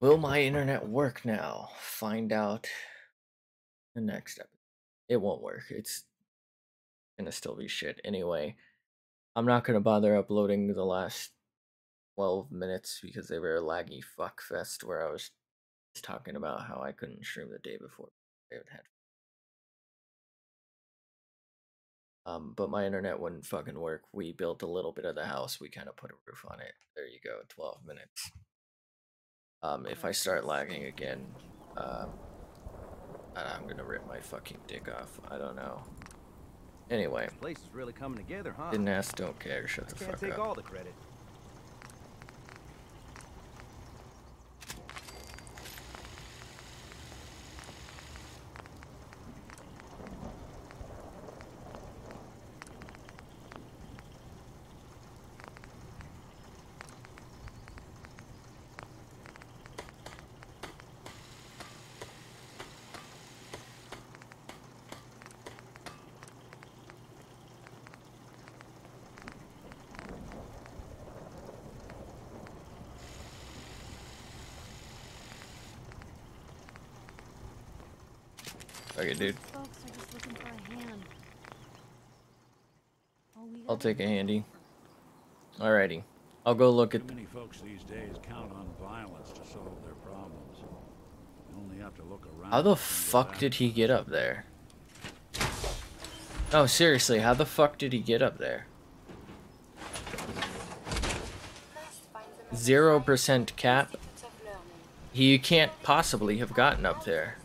Will my internet work now? Find out the next episode. It won't work. It's gonna still be shit anyway. I'm not gonna bother uploading the last 12 minutes because they were a laggy fuckfest where I was talking about how I couldn't stream the day before Um, but my internet wouldn't fucking work. We built a little bit of the house. We kind of put a roof on it. There you go. 12 minutes. Um, if I start lagging again, um, I'm gonna rip my fucking dick off. I don't know. Anyway. This place is really coming together, huh? Didn't ask, don't care. Shut I the can't take all the credit. All we I'll take a do- handy. Alrighty. I'll go look at. Too many folks these days count on violence to solve their problems. You only have to look around. How the fuck did he get up there? Oh, seriously, how the fuck did he get up there? Zero percent cap. He can't possibly have gotten up there.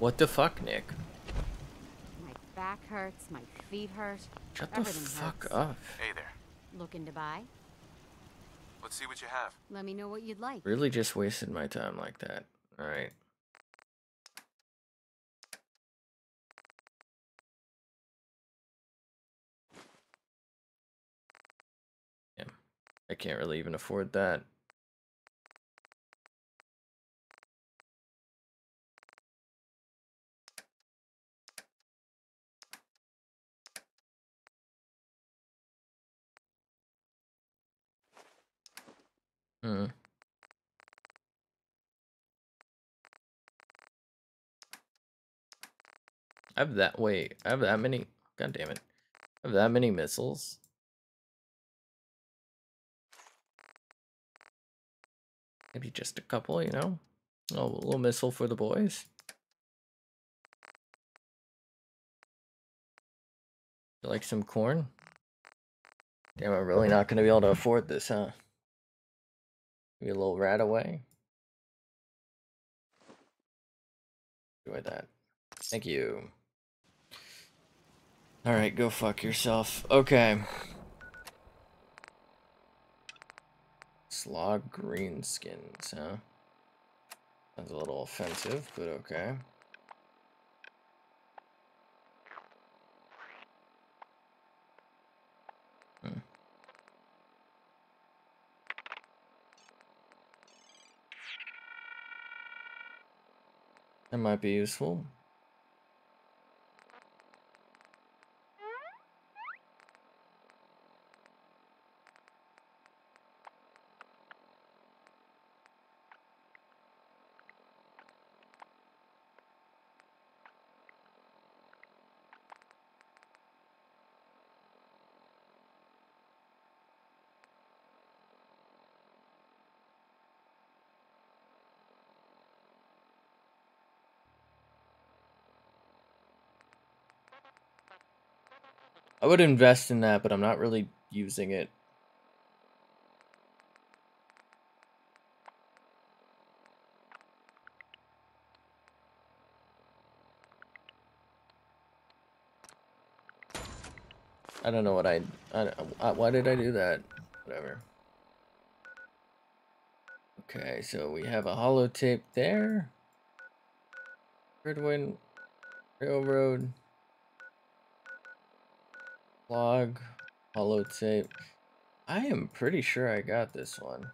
What the fuck, Nick? My back hurts, my feet hurt. Shut the fuck hurts. up. Hey there. Looking to buy? Let's see what you have. Let me know what you'd like. Really just wasted my time like that. Alright. Yeah. I can't really even afford that. Hmm. I have that. Wait, I have that many. God damn it. I have that many missiles. Maybe just a couple, you know? Oh, a little missile for the boys. You like some corn? Damn, I'm really not going to be able to afford this, huh? A little rat away. Enjoy that. Thank you. Alright, go fuck yourself. Okay. Slog greenskins, huh? Sounds a little offensive, but okay. That might be useful. I would invest in that, but I'm not really using it. I don't know what I, I, I uh, why did I do that? Whatever. Okay, so we have a holotape there. Redwind Railroad. Log, holotape. I am pretty sure I got this one.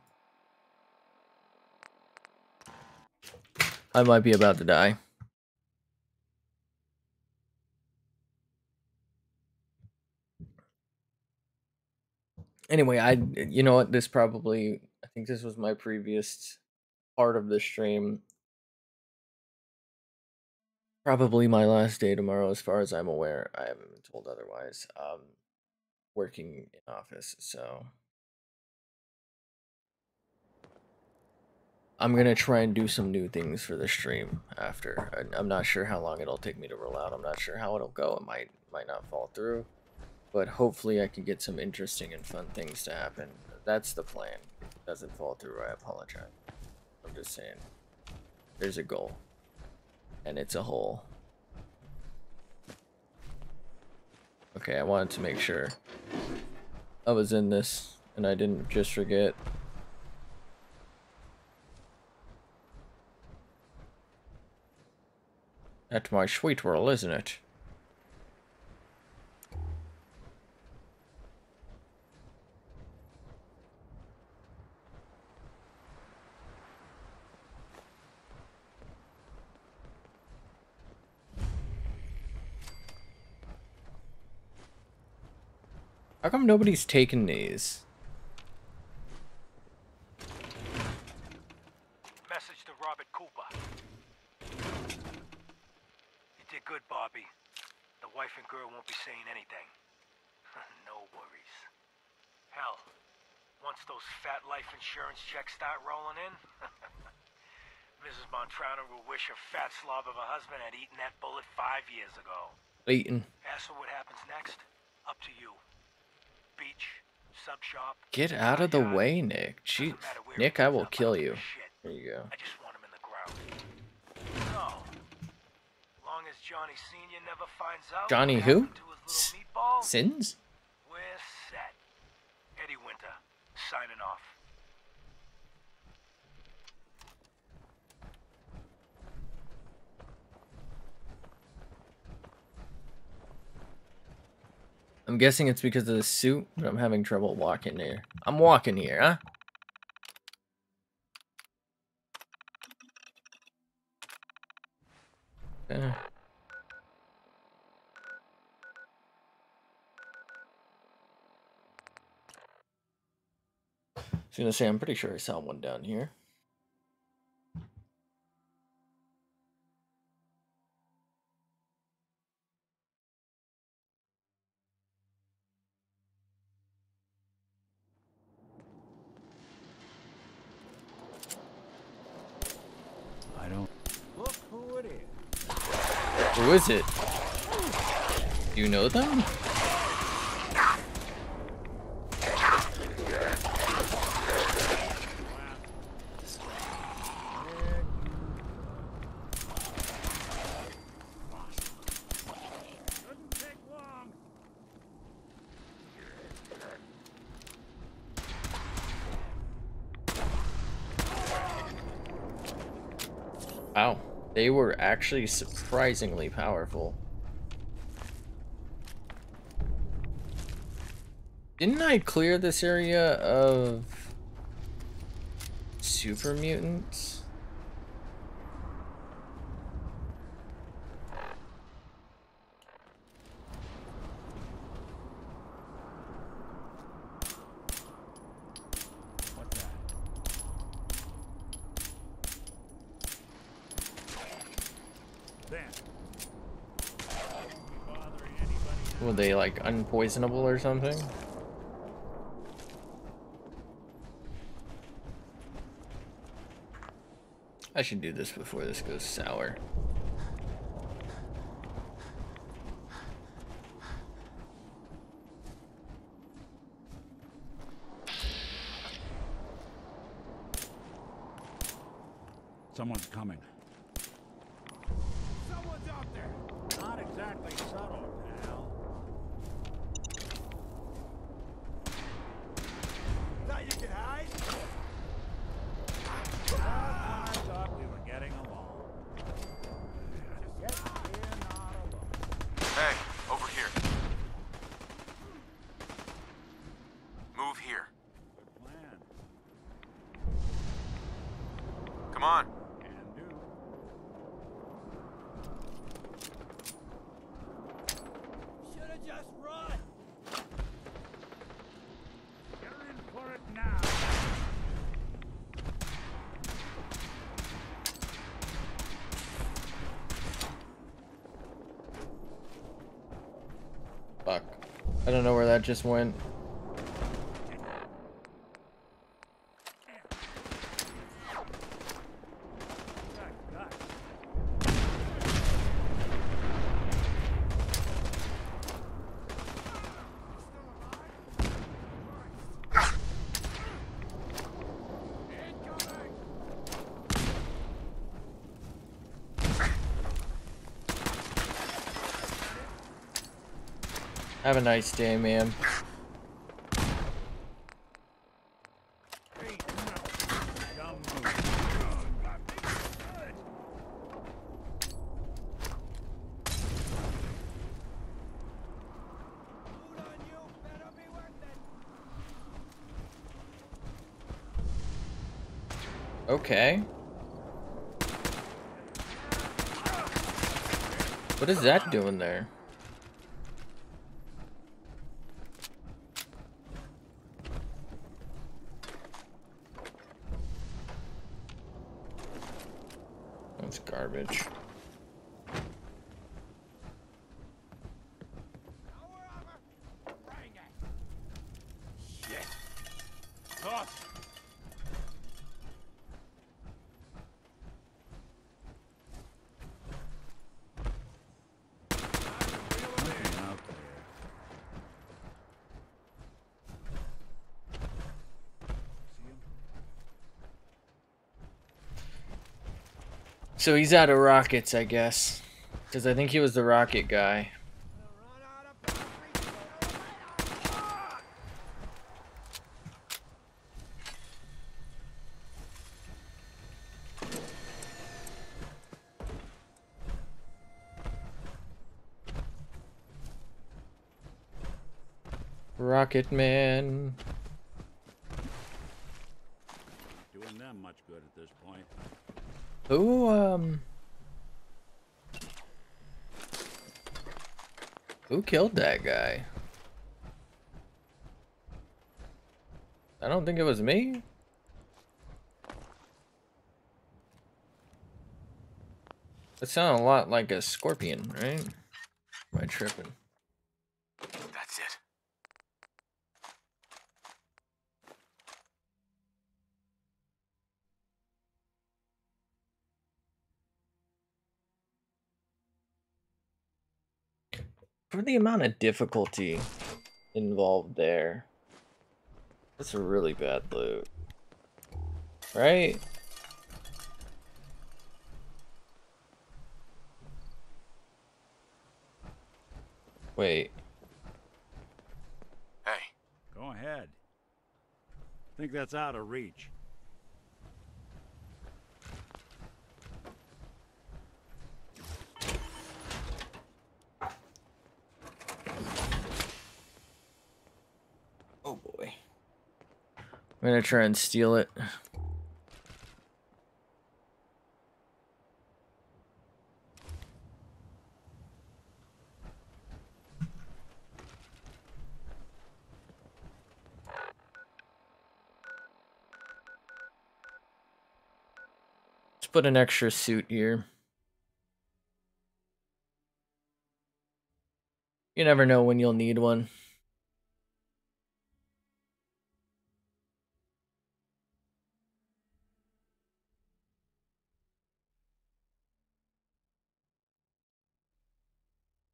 I might be about to die. Anyway, I you know what this probably I think this was my previous part of the stream. Probably my last day tomorrow, as far as I'm aware. I haven't been told otherwise. Um, working in office, so I'm gonna try and do some new things for the stream after. I'm not sure how long it'll take me to roll out. I'm not sure how it'll go. It might might not fall through, but hopefully I can get some interesting and fun things to happen. That's the plan. If it doesn't fall through, I apologize. I'm just saying. There's a goal, and it's a hole. Okay, I wanted to make sure I was in this and I didn't just forget. That's my sweet world, isn't it? How come nobody's taken these? Message to Robert Cooper. You did good, Bobby. The wife and girl won't be saying anything. no worries. Hell, once those fat life insurance checks start rolling in, Mrs. Montrano will wish her fat slob of a husband had eaten that bullet five years ago. Eaton. As for what happens next, up to you. Beach, sub shop. Get out of the yacht. Uh, way, Nick. Gee, Doesn't matter where Nick, I will kill you. give a shit. There you go. I just want him in the ground. So, long as Johnny Senior never finds out. Johnny who? happened To his little meatball, Sins? we're set. Eddie Winter, signing off. I'm guessing it's because of the suit, but I'm having trouble walking here. I'm walking here, huh? I was gonna say, I'm pretty sure I saw one down here. Is it? Do you know them? Doesn't take long. Wow, they were actually surprisingly powerful. Didn't I clear this area of super mutants? What's that? Then. Bothering anybody Were they like unpoisonable or something? I should do this before this goes sour. Someone's coming. Someone's out there. Not exactly subtle, pal. Thought you could hide? I thought we were getting along. Just get here, not alone. Hey, over here. Move here. Good plan. Come on. Can do. Should've just run. You're in for it now. I don't know where just went. Have a nice day, it. Okay. What is that doing there? That's garbage. Power armor. Bring it. Shit. Toss. Nothing out there. See him? So he's out of rockets, I guess. Because I think he was the rocket guy. Rocket Man. Doing them much good at this point. Who, um... Who killed that guy? I don't think it was me. It sounded a lot like a scorpion, right? Am I tripping? For the amount of difficulty involved there, that's a really bad loot. Right? Wait. Hey, Go ahead. Think that's out of reach. Oh boy. I'm gonna try and steal it. Let's put an extra suit here. You never know when you'll need one.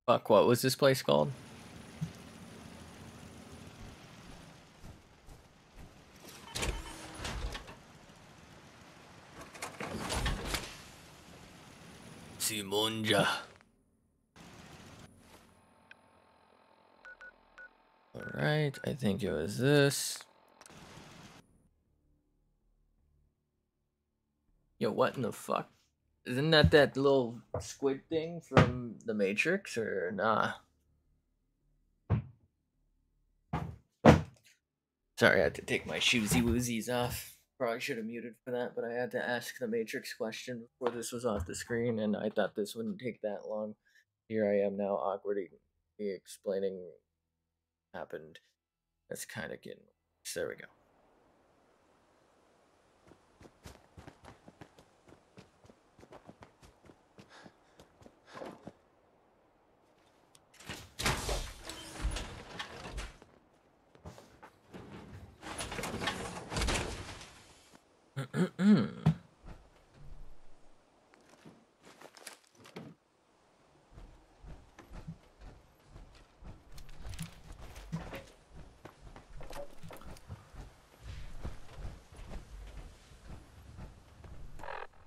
Fuck, what was this place called? Simonja. Alright, I think it was this. Yo, what in the fuck? Isn't that that little squid thing from The Matrix or nah? Sorry, I had to take my shoesy woozies off. Probably should have muted for that, but I had to ask the Matrix question before this was off the screen, and I thought this wouldn't take that long. Here I am now, awkwardly explaining what happened. That's kind of getting. There we go.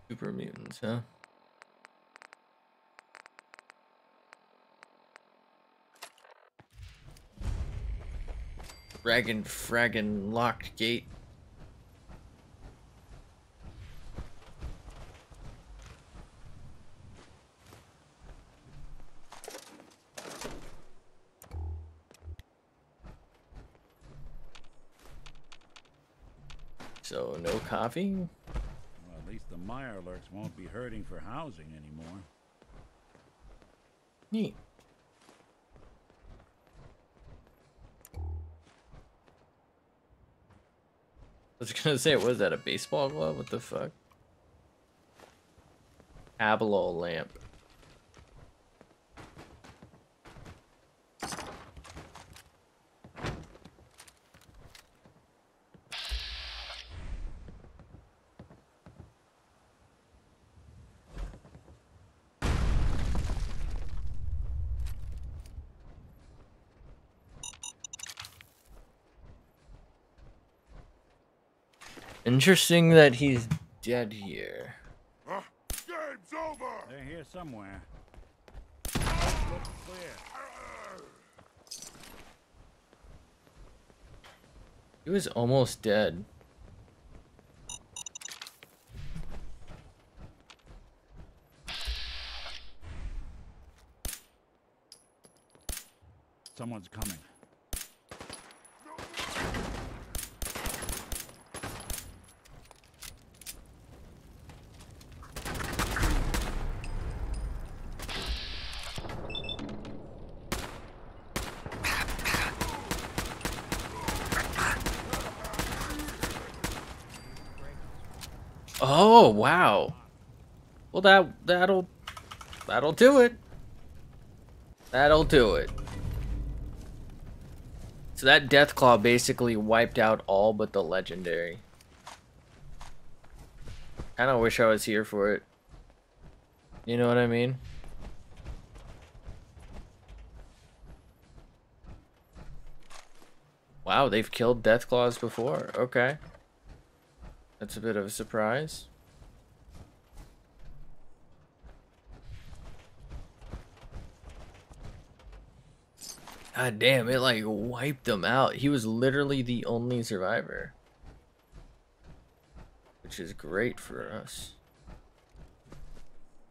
Super mutants, huh? Dragon fraggin' locked gate. So no coffee? Well, at least the Mirelurks won't be hurting for housing anymore. Neat. I was gonna say, it was that a baseball glove? What the fuck? Abalol lamp. Interesting that he's dead here. Game's over! They're here somewhere. Looks clear. He was almost dead. Someone's coming. Oh wow. Well that that'll that'll do it. That'll do it. So that Deathclaw basically wiped out all but the legendary. Kinda wish I was here for it. You know what I mean? Wow, they've killed Deathclaws before. Okay. That's a bit of a surprise. God damn, it like wiped them out. He was literally the only survivor. Which is great for us.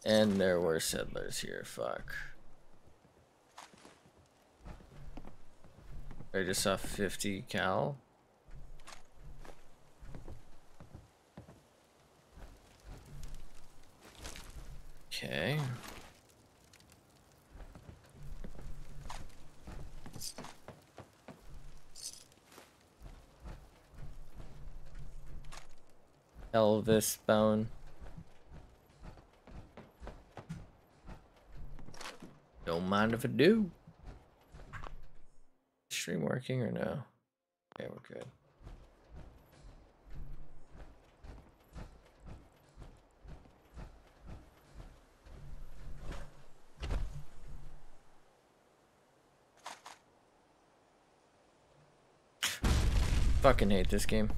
And there were settlers here, fuck. I just saw 50 cal. Okay. Elvis bone. Don't mind if I do. Stream working or no? Okay, we're good. Fucking hate this game.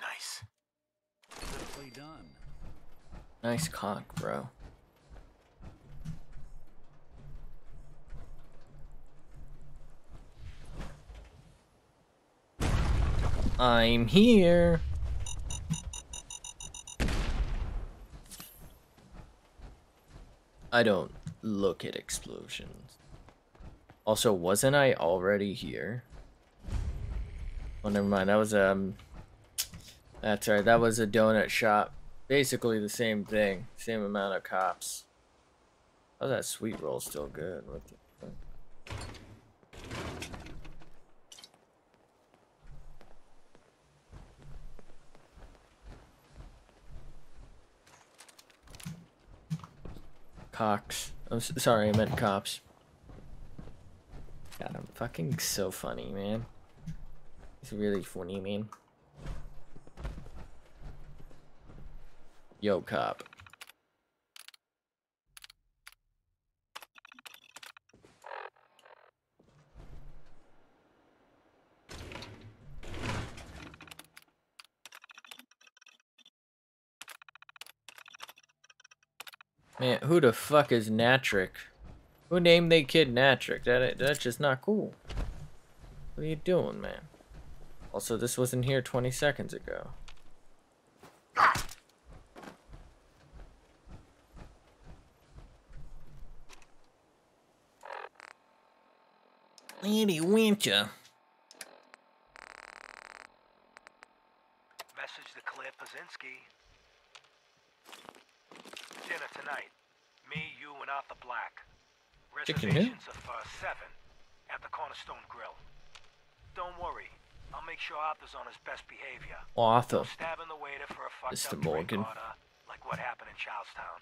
Nice. Beautifully done. Nice cock, bro. I'm here. I don't look at explosions. Also, wasn't I already here? Oh, never mind. That was, um... That's right. That was a donut shop. Basically the same thing. Same amount of cops. Oh, that sweet roll still good. What the fuck? Cox. Oh, I'm sorry, I meant cops. God, I'm fucking so funny, man. It's really funny, man. Yo, cop. Man, who the fuck is Natrick? Who named they kid Natrick? That that's just not cool. What are you doing, man? Also, this wasn't here 20 seconds ago. Lady Winter. Message to Claire Pazinski. Dinner tonight. Me, you, and Arthur Black. Chicken who? Uh, for seven at the Cornerstone Grill. Don't worry. I'll make sure Arthur's on his best behavior. Oh, Arthur. Stabbing the waiter for a fucked Mr. up Morgan. order, like what happened in Charlestown.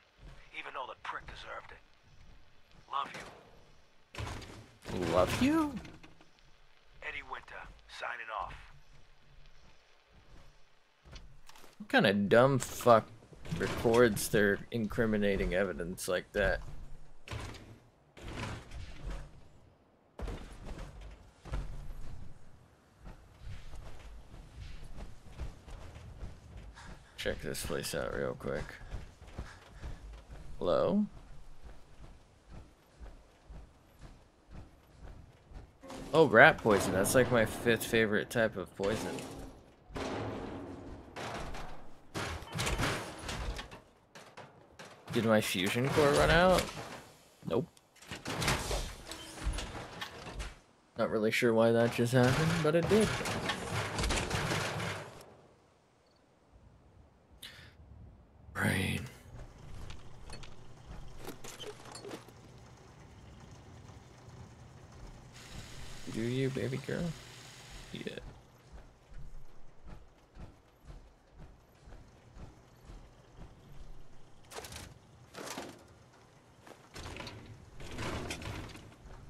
Even though the prick deserved it. Love you. Love you? Eddie Winter, signing off. What kind of dumb fuck records their incriminating evidence like that? Check this place out real quick. Hello? Oh, rat poison. That's like my fifth favorite type of poison. Did my fusion core run out? Nope. Not really sure why that just happened, but it did. Brain. Do Yeah.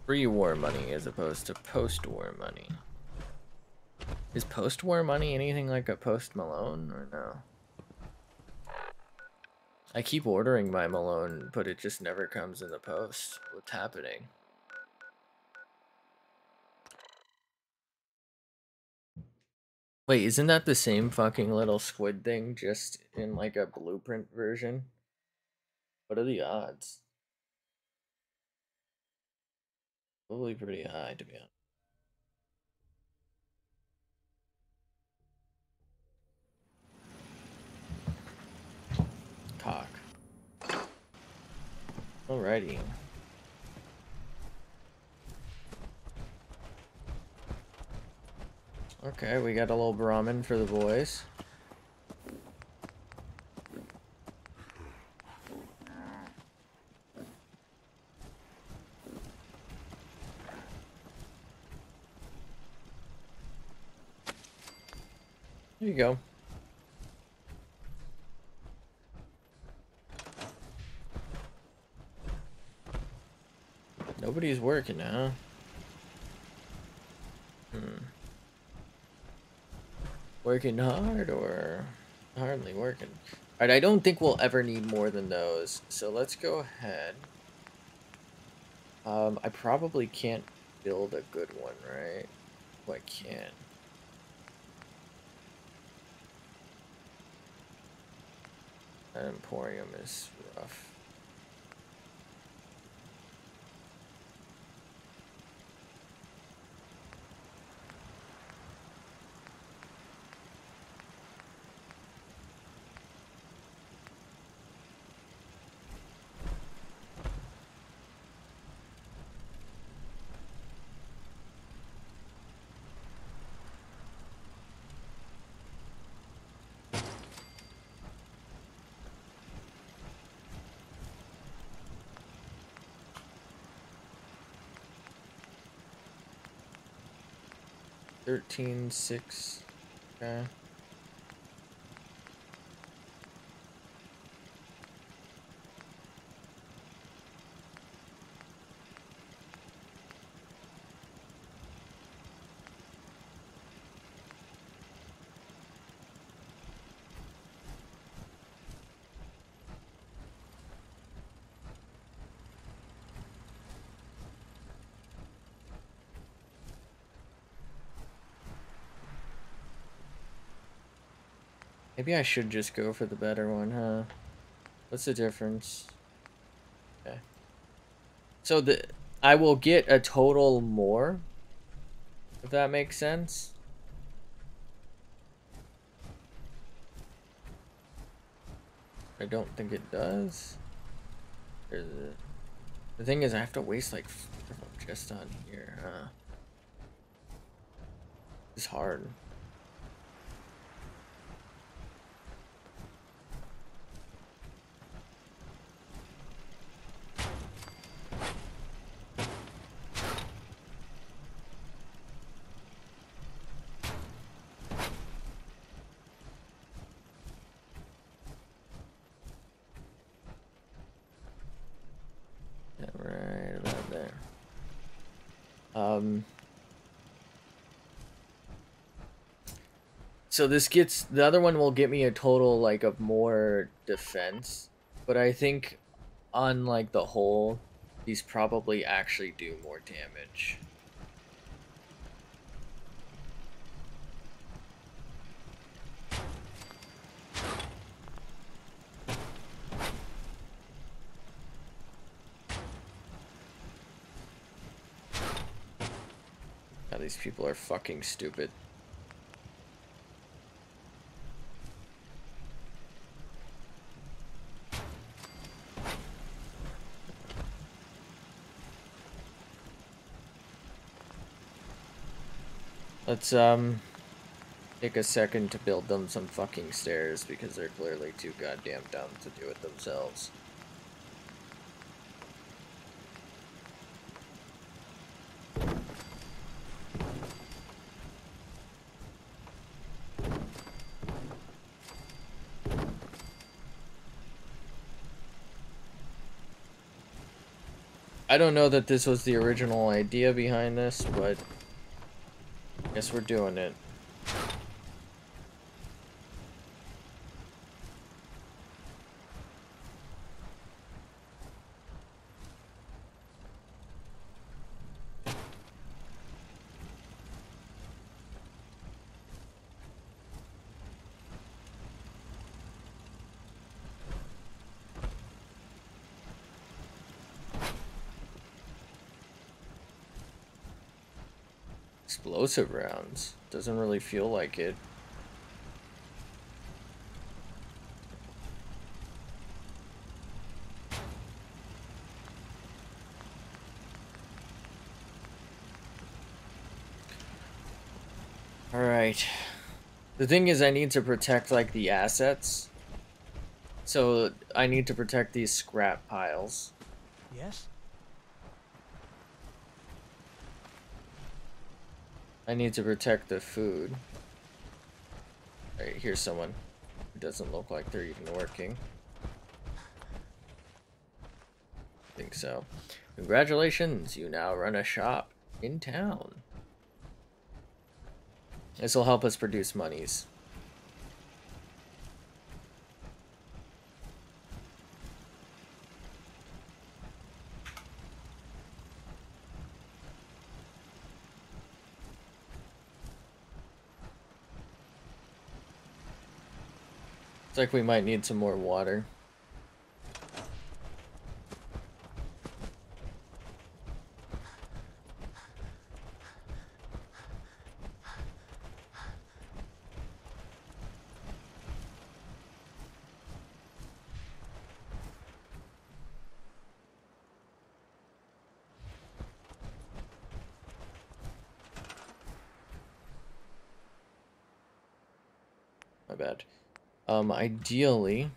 Pre-war money as opposed to post-war money. Is post-war money anything like a post Malone or no? I keep ordering my Malone, but it just never comes in the post. What's happening? Wait, isn't that the same fucking little squid thing, just in like a blueprint version? What are the odds? Probably pretty high, to be honest. Cock. Alrighty. Okay, we got a little Brahmin for the boys. There you go. Nobody's working now. Hmm. Working hard or hardly working? Alright, I don't think we'll ever need more than those. So let's go ahead. Um, I probably can't build a good one, right? Oh, I can. Emporium is rough. Thirteen six. Okay. Maybe I should just go for the better one, huh? What's the difference? Okay. So the I will get a total more. If that makes sense. I don't think it does. A- The thing is, I have to waste like just on here, huh? It's hard. Yeah, right about there. Um. So this gets the other one will get me a total like of more defense, but I think on like the whole, these probably actually do more damage. God, these people are fucking stupid. Let's um take a second to build them some fucking stairs because they're clearly too goddamn dumb to do it themselves. I don't know that this was the original idea behind this, but guess we're doing it. Explosive rounds. Doesn't really feel like it. Alright. The thing is I need to protect like the assets. So I need to protect these scrap piles. Yes? I need to protect the food. Alright, here's someone. It doesn't look like they're even working. I think so. Congratulations, you now run a shop in town. This will help us produce monies. It's like we might need some more water. My bad. Um, ideally...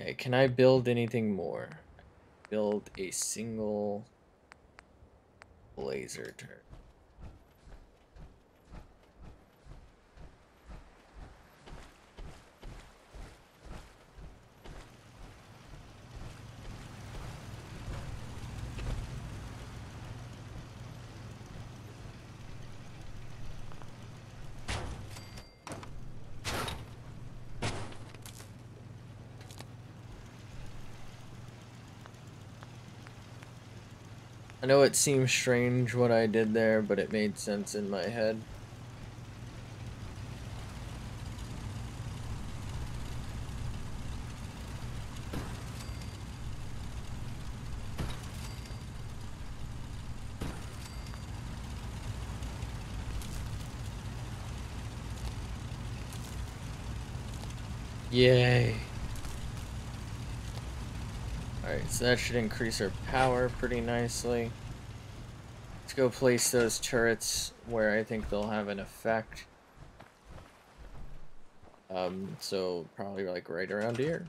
Okay, can I build anything more? Build a single laser turret. I know it seems strange what I did there, but it made sense in my head. Yay. Alright, so that should increase our power pretty nicely. Let's go place those turrets where I think they'll have an effect. Um, so probably like right around here.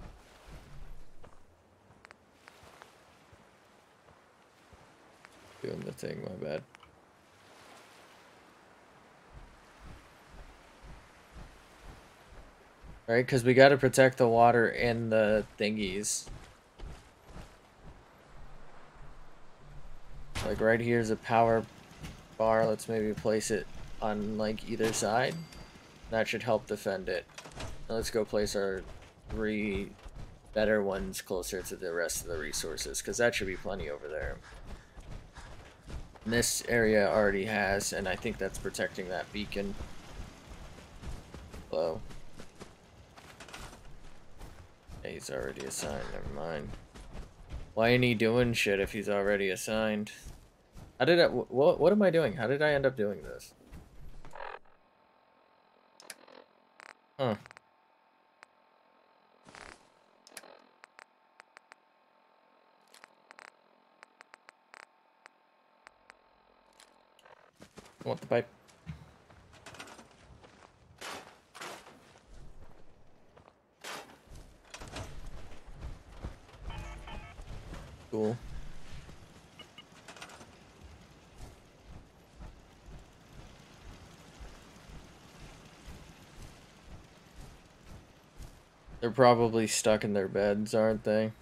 Doing the thing, my bad. Right, because we got to protect the water and the thingies. Like right here's a power bar. Let's maybe place it on like either side. That should help defend it. Now let's go place our three better ones closer to the rest of the resources because that should be plenty over there. And this area already has, and I think that's protecting that beacon. Hello. He's already assigned, never mind. Why ain't he doing shit if he's already assigned? How did I, what, what am I doing? How did I end up doing this? Huh. I want the pipe. Cool. They're probably stuck in their beds, aren't they?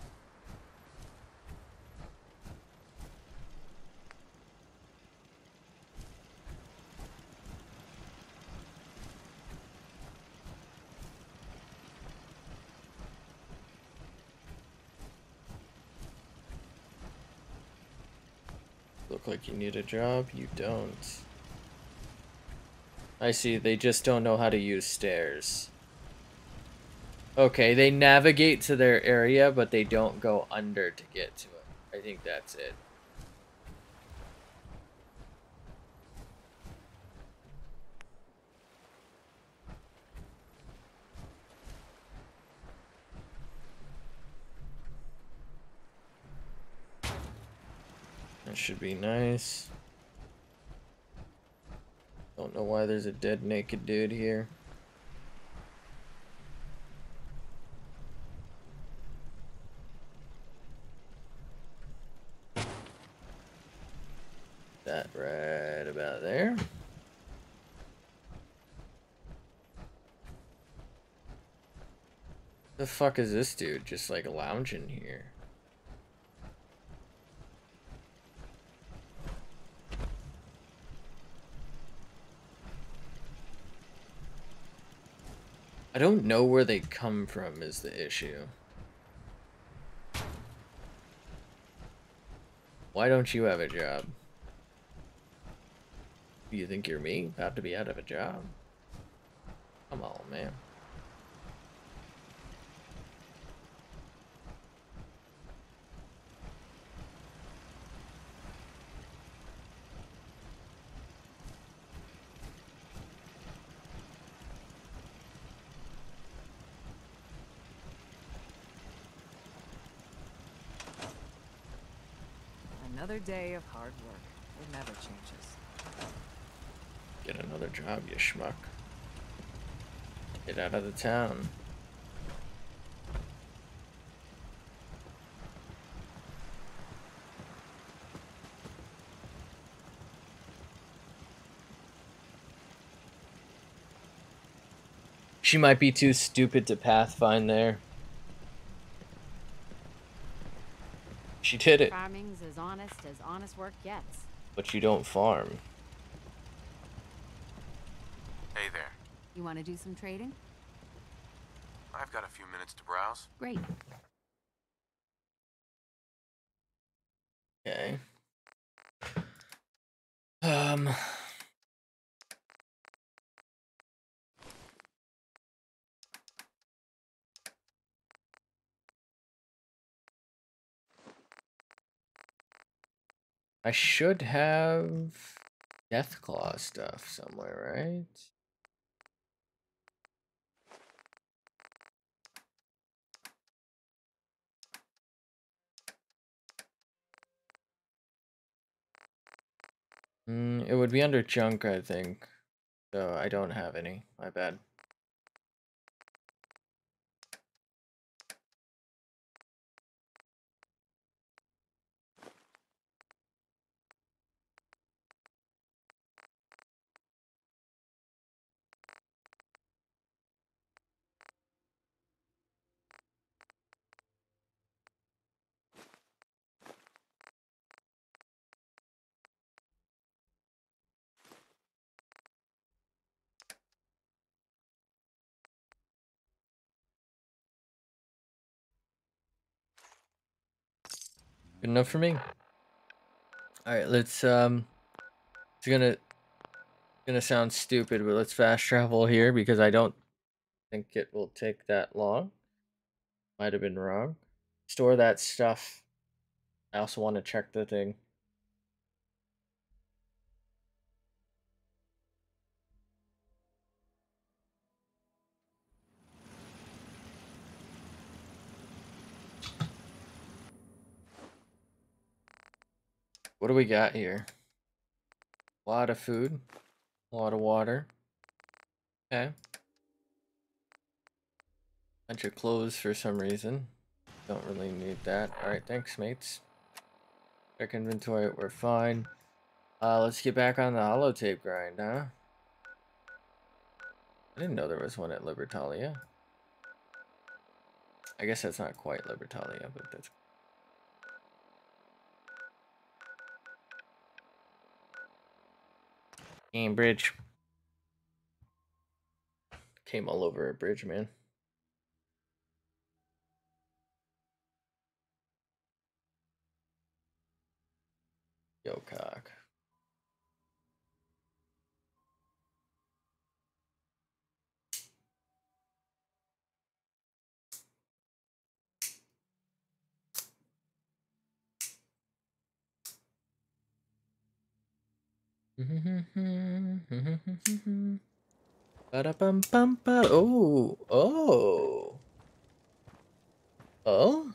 Look like you need a job? You don't. I see, they just don't know how to use stairs. Okay, they navigate to their area, but they don't go under to get to it. I think that's it. That should be nice. Don't know why there's a dead naked dude here. That right about there. The fuck is this dude just like lounging here? I don't know where they come from is the issue. Why don't you have a job? You think you're me? About to be out of a job? Come on, man. Another day of hard work. It never changes. Get another job, you schmuck. Get out of the town. She might be too stupid to pathfind there. She did it. Farming's as honest as honest work gets. But you don't farm. Hey there. You want to do some trading? I've got a few minutes to browse. Great. Okay. Um... I should have Deathclaw stuff somewhere, right? Mm, it would be under junk, I think. So I don't have any. My bad. Good enough for me. All right, let's um it's gonna gonna sound stupid, but let's fast travel here because I don't think it will take that long. Might have been wrong. Store that stuff. I also want to check the thing. What do we got here? A lot of food, a lot of water. Okay. Bunch of clothes for some reason. Don't really need that. Alright, thanks, mates. Check inventory, we're fine. Uh, let's get back on the holotape grind, huh? I didn't know there was one at Libertalia. I guess that's not quite Libertalia, but that's Cambridge. Came all over a bridge, man. Yo, cock. Oh, oh. Oh?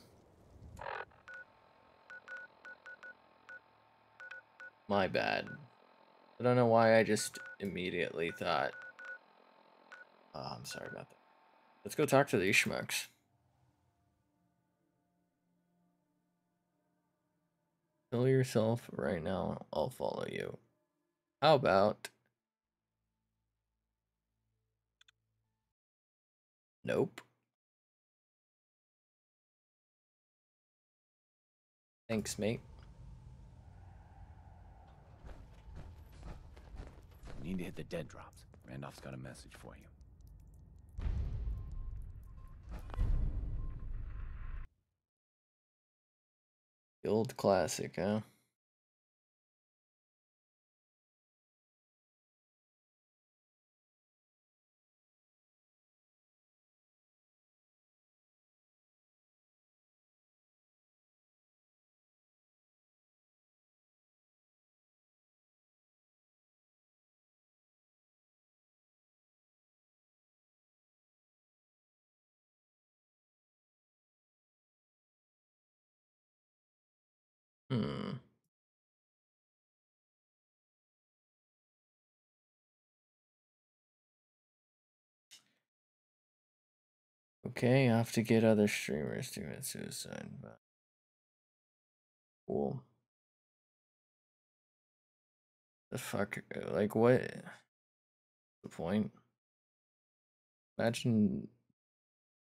My bad. I don't know why I just immediately thought. Oh, I'm sorry about that. Let's go talk to these schmucks. Kill yourself right now. I'll follow you. How about... Nope. Thanks, mate. We need to hit the dead drops. Randolph's got a message for you. The old classic, huh? Okay, I have to get other streamers to commit suicide. But... Cool. The fuck? Like, what? The point? Imagine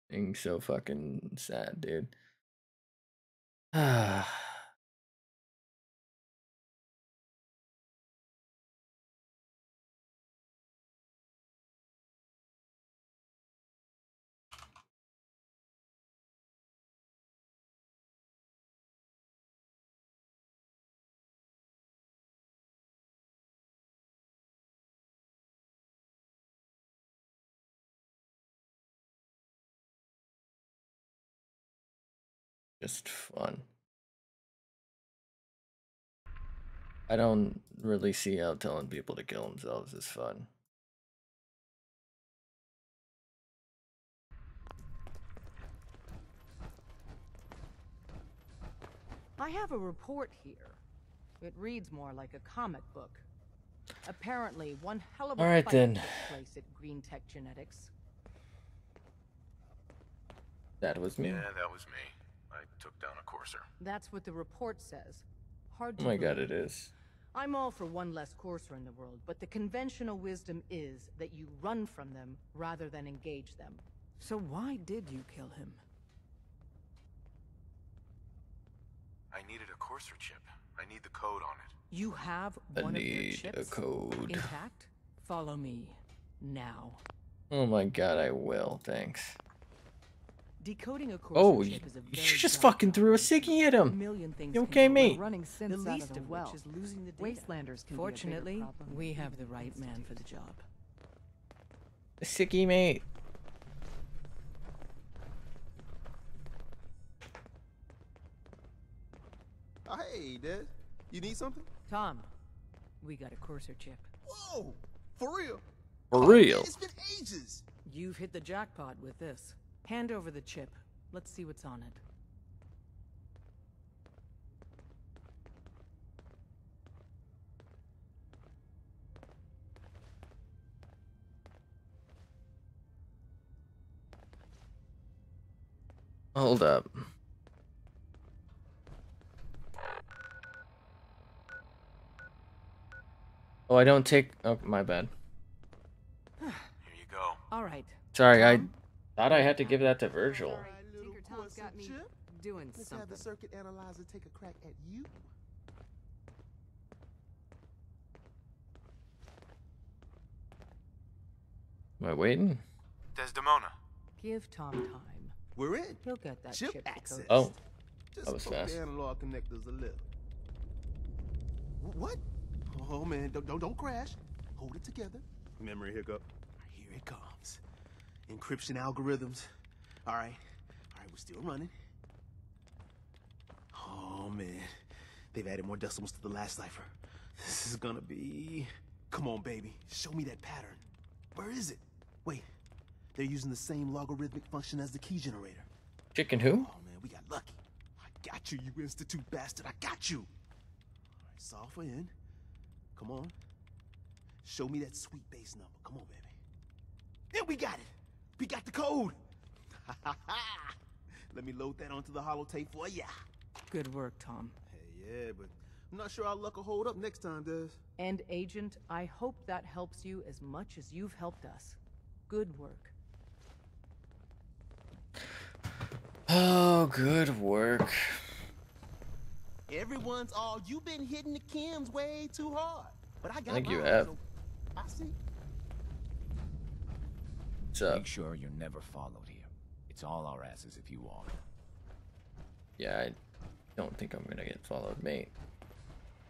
being so fucking sad, dude. Ah. Just fun. I don't really see how telling people to kill themselves is fun. I have a report here. It reads more like a comic book. Apparently, one hell of a All right, fight then. took place at Greentech Genetics. That was me. Yeah, that was me. I took down a courser. That's what the report says. Hard to Oh to my god, it is. I'm all for one less courser in the world, but the conventional wisdom is that you run from them rather than engage them. So why did you kill him? I needed a courser chip. I need the code on it. You have I one of their need a chips code. intact? Follow me. Now. Oh my god, I will. Thanks. Decoding a courser Oh, chip you, is a you just fucking threw a sickie at him. million things You okay, mate? wrong. Running The least of, of well. which is losing the data. Wastelanders can Fortunately, be a we have the right man for the job. A sickie, mate. Oh, hey, Des. You need something? Tom, we got a courser chip. Whoa! For real? For real. It's been ages. You've hit the jackpot with this. Hand over the chip. Let's see what's on it. Hold up. Oh, I don't take. Oh, my bad. Here you go. All right. Sorry, I thought I had to give that to Virgil. All right, little Tinker Tom's got me chip. doing Let's have the circuit analyzer take a crack at you. Am I waiting? Desdemona. Give Tom time. We're in. He'll get that Chip chip, access. Oh, Just That was poke fast. the analog connectors a little. What? Oh man, don't, don't don't crash. Hold it together. Memory hiccup. Here it comes. Encryption algorithms. All right, all right, we're still running. Oh man, they've added more decimals to the last cipher. This is gonna be. Come on, baby, show me that pattern. Where is it? Wait, they're using the same logarithmic function as the key generator. chicken who? Oh man, we got lucky. I got you, you institute bastard. I got you. All right, solve for n. Come on. Show me that sweet base number. Come on, baby. Then we got it. We got the code. Let me load that onto the holotape for ya. Good work, Tom. Hey, yeah, but I'm not sure our luck will hold up next time, Des. And Agent, I hope that helps you as much as you've helped us. Good work. Oh, good work. Everyone's all you've been hitting the Chems way too hard. But I got think you mine, have. so I see. What's up? Make sure you're never followed here. It's all our asses if you are. Yeah, I don't think I'm gonna get followed, mate.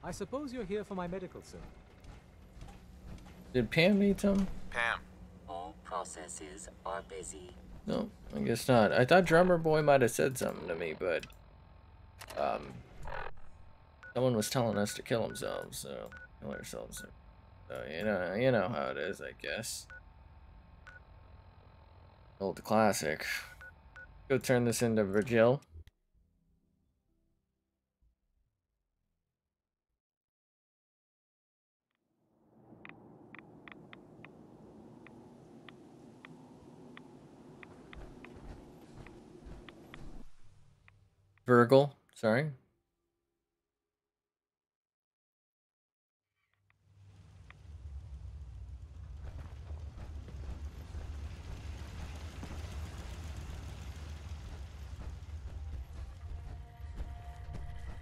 I suppose you're here for my medical, sir. Did Pam need some? Pam. All processes are busy. No, I guess not. I thought Drummer Boy might have said something to me, but um, someone was telling us to kill themselves, so kill ourselves. So you know, you know how it is, I guess. Old classic. Go turn this into Virgil. Virgil, sorry.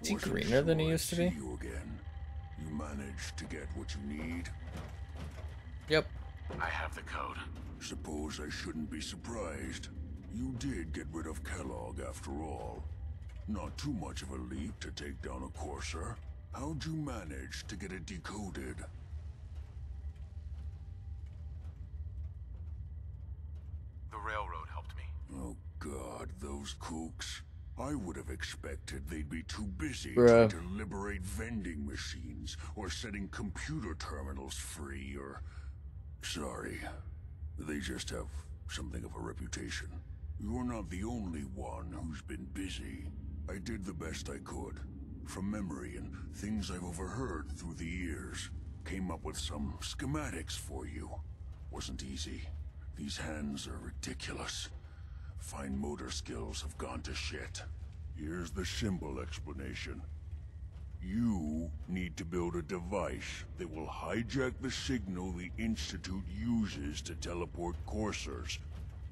Is he greener than he used to see be? You again. You managed to get what you need. Yep. I have the code. Suppose I shouldn't be surprised. You did get rid of Kellogg after all. Not too much of a leap to take down a courser. How'd you manage to get it decoded? The railroad helped me. Oh god, those kooks. I would have expected they'd be too busy Bruh. trying to liberate vending machines or setting computer terminals free or. Sorry. They just have something of a reputation. You're not the only one who's been busy. I did the best I could. From memory and things I've overheard through the years. Came up with some schematics for you. Wasn't easy. These hands are ridiculous. Fine motor skills have gone to shit. Here's the simple explanation. You need to build a device that will hijack the signal the Institute uses to teleport coursers,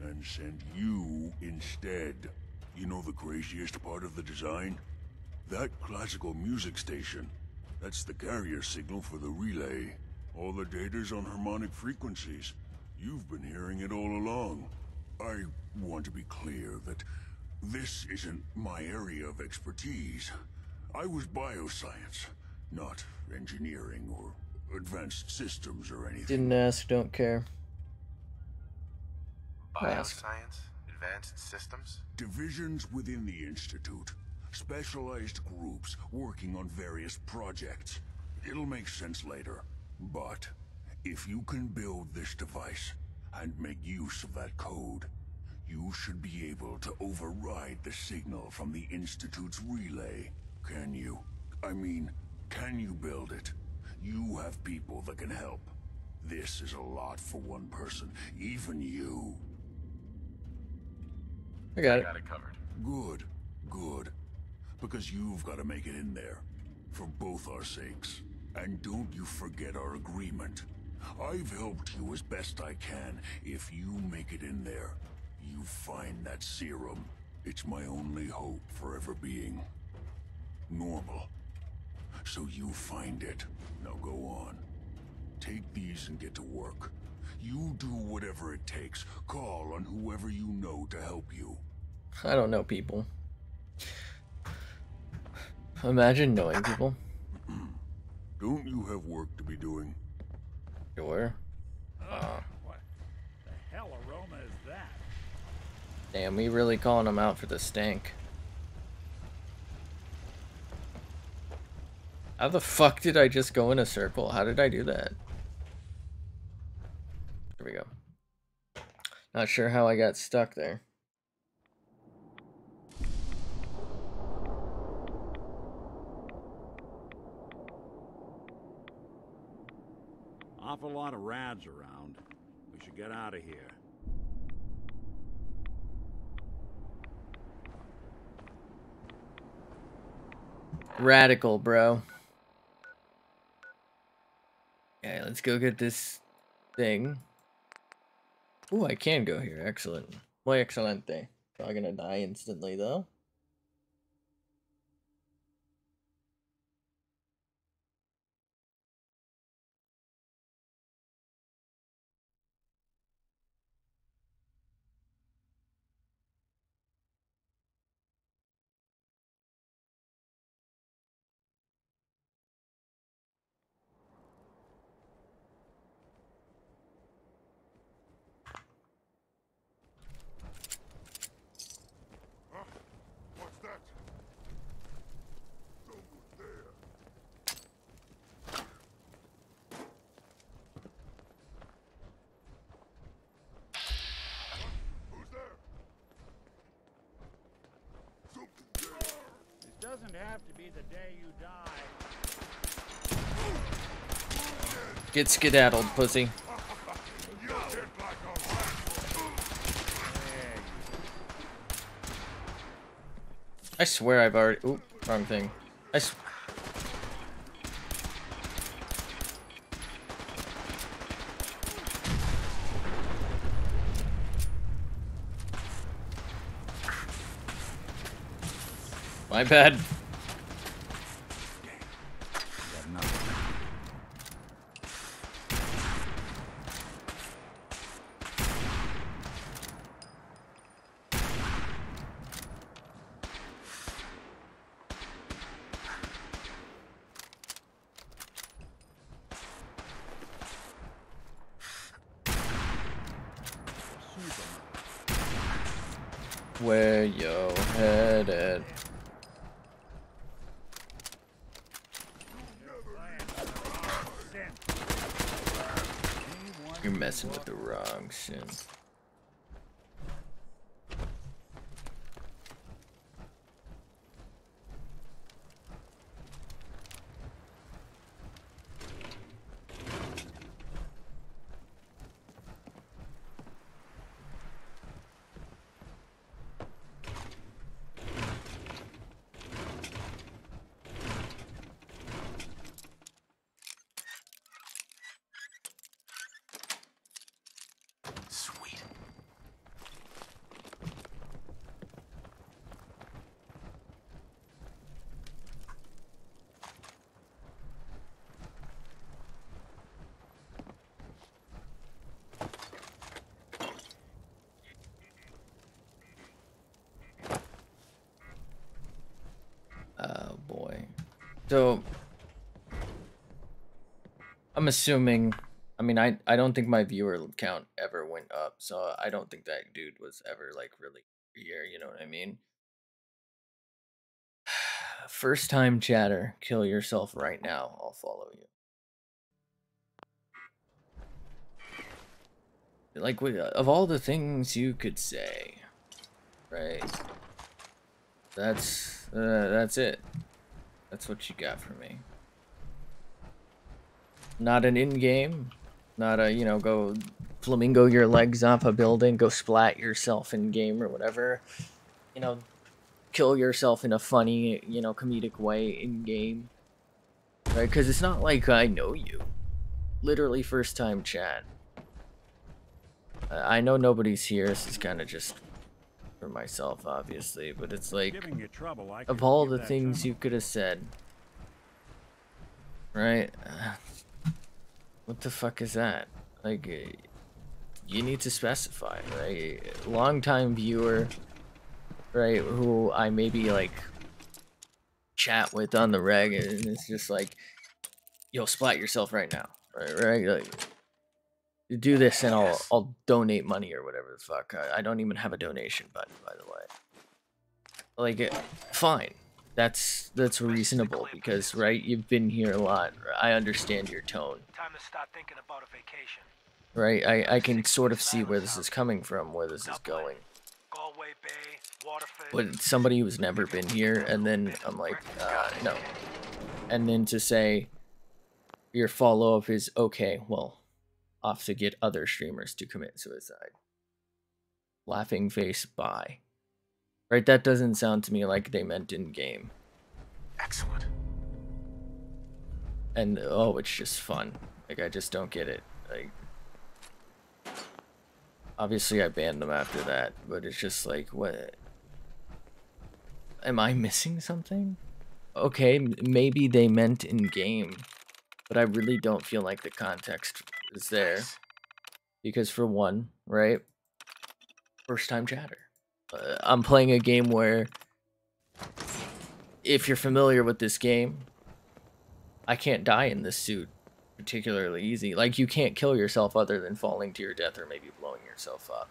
and send you instead. You know the craziest part of the design? That classical music station. That's the carrier signal for the relay. All the data's on harmonic frequencies. You've been hearing it all along. I want to be clear that this isn't my area of expertise. I was bioscience, not engineering or advanced systems or anything. Didn't ask, don't care. Ask. Bioscience? Advanced systems? Divisions within the Institute. Specialized groups working on various projects. It'll make sense later. But if you can build this device and make use of that code, you should be able to override the signal from the Institute's relay. Can you? I mean, can you build it? You have people that can help. This is a lot for one person, even you. I got it. Got it covered. Good, good. Because you've got to make it in there. For both our sakes. And don't you forget our agreement. I've helped you as best I can. If you make it in there, you find that serum. It's my only hope for ever being normal. So you find it. Now go on. Take these and get to work. You do whatever it takes. Call on whoever you know to help you. I don't know people. Imagine knowing people. Don't you have work to be doing? Ugh, ah, what the hell aroma is that? Damn, we really calling them out for the stink. How the fuck did I just go in a circle? How did I do that? There we go. Not sure how I got stuck there. Awful lot of rads around. We should get out of here. Radical, bro. Okay, let's go get this thing. Ooh, I can go here. Excellent. Muy excelente. Probably gonna die instantly, though. What's that? Over there. Who's there? Something there. This doesn't have to be the day you die. Get skedaddled, pussy. I swear I've already. Oop, wrong thing. I. My bad. Wrong sin. Sweet. Oh boy. So I'm assuming I mean I I don't think my viewer count ever went up, so I don't think that dude was ever like really here, you know what I mean? First time chatter, kill yourself right now. I'll follow you. Like of all the things you could say, right? That's uh, that's it. That's what you got for me. Not an in-game, not a you know go flamingo your legs off a building, go splat yourself in game or whatever. You know, kill yourself in a funny you know comedic way in game. Right? Because it's not like I know you. Literally first time chat. I know nobody's here. This is kind of just for myself, obviously, but it's like you trouble, I of all the things you could have said, right? What the fuck is that? Like, uh, you need to specify, right? Long time viewer, right? Who I maybe like chat with on the reg, and it's just like, yo, splat yourself right now, right? Right? Like, do this, and I'll I'll donate money or whatever the fuck. I, I don't even have a donation button, by the way. Like, it, fine. That's that's reasonable because right, you've been here a lot. I understand your tone. Time to start thinking about a vacation. Right, I I can sort of see where this is coming from, where this is going. Galway Bay, Waterford. But somebody who's never been here, and then I'm like, uh, no. And then to say your follow up is okay, well, off to get other streamers to commit suicide. Laughing face, bye. Right, that doesn't sound to me like they meant in game. Excellent. And oh, it's just fun. Like I just don't get it. Like obviously I banned them after that, but it's just like what am I missing something? Okay, maybe they meant in game, but I really don't feel like the context is there. Because for one, right? First time chatter. Uh, I'm playing a game where if you're familiar with this game, I can't die in this suit particularly easy. Like you can't kill yourself other than falling to your death or maybe blowing yourself up.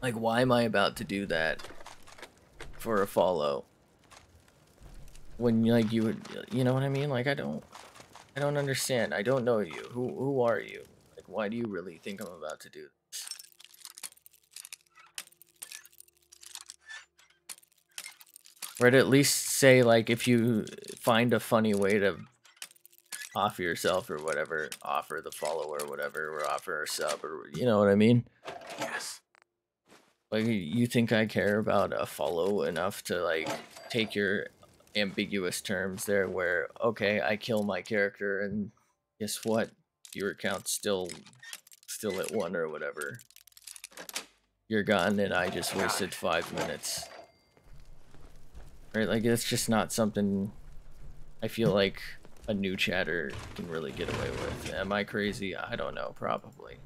Like why am I about to do that for a follow? When like you would you know what I mean? Like I don't I don't understand. I don't know you. Who who are you? Like why do you really think I'm about to do this? Right, at least say like if you find a funny way to offer yourself or whatever, offer the follower or whatever, or offer a sub or you know what I mean? Yes. Like you think I care about a follow enough to like take your ambiguous terms there where okay, I kill my character and guess what? Your account's still still at one or whatever. You're gone and I just wasted five minutes. Right, like it's just not something I feel like a new chatter can really get away with. Am I crazy? I don't know, probably.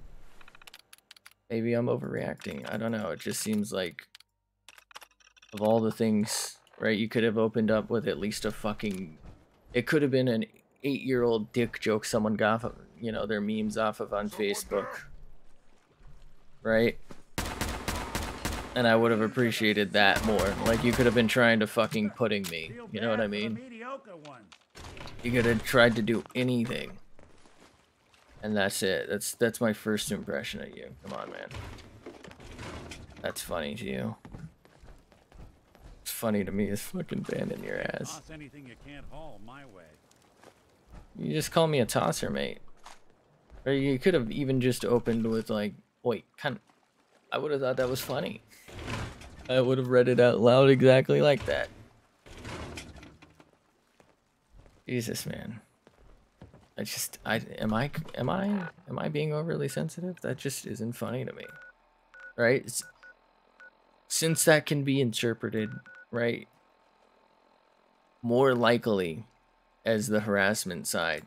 Maybe I'm overreacting. I don't know. It just seems like of all the things, right, you could have opened up with at least a fucking it could have been an 8-year-old dick joke someone got, of- you know, their memes off of on Facebook. Right? And I would have appreciated that more. Like, you could have been trying to fucking pudding me. You know what I mean? You could have tried to do anything. And that's it. That's that's my first impression of you. Come on, man. That's funny to you. It's funny to me is fucking banding your ass. You can't haul my way. You just call me a tosser, mate. Or you could have even just opened with like, wait, kind of, I would have thought that was funny. I would have read it out loud exactly like that. Jesus, man. I just, I am I am I am I being overly sensitive? That just isn't funny to me, right? S- Since that can be interpreted, right, more likely as the harassment side,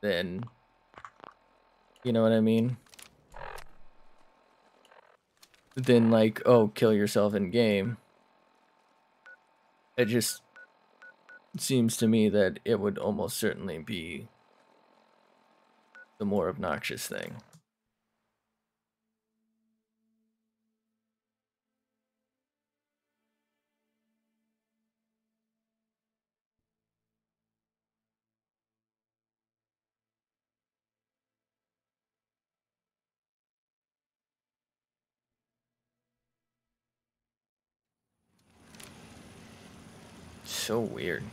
than, you know what I mean? Then like, oh, kill yourself in game. It just seems to me that it would almost certainly be the more obnoxious thing. So weird.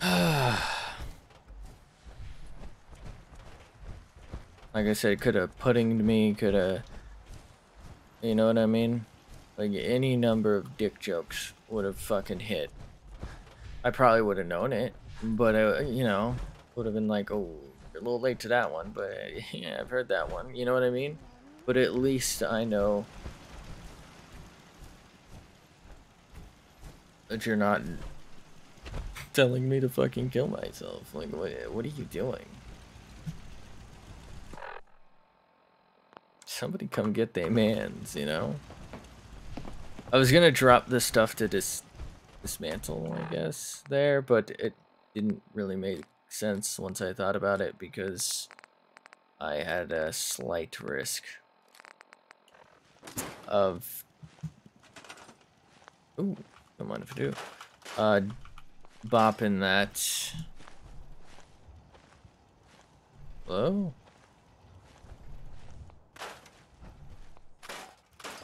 like I said, could have puddinged me, could have, you know what I mean? Like any number of dick jokes would have fucking hit. I probably would have known it, but uh, you know, would have been like, oh, a little late to that one, but yeah, I've heard that one. You know what I mean? But at least I know that you're not telling me to fucking kill myself. Like, what, what are you doing? Somebody come get their mans, you know? I was gonna drop this stuff to dis dismantle, I guess, there, but it didn't really make sense once I thought about it because I had a slight risk of... Ooh, don't mind if I do. Uh, bopping that. Hello?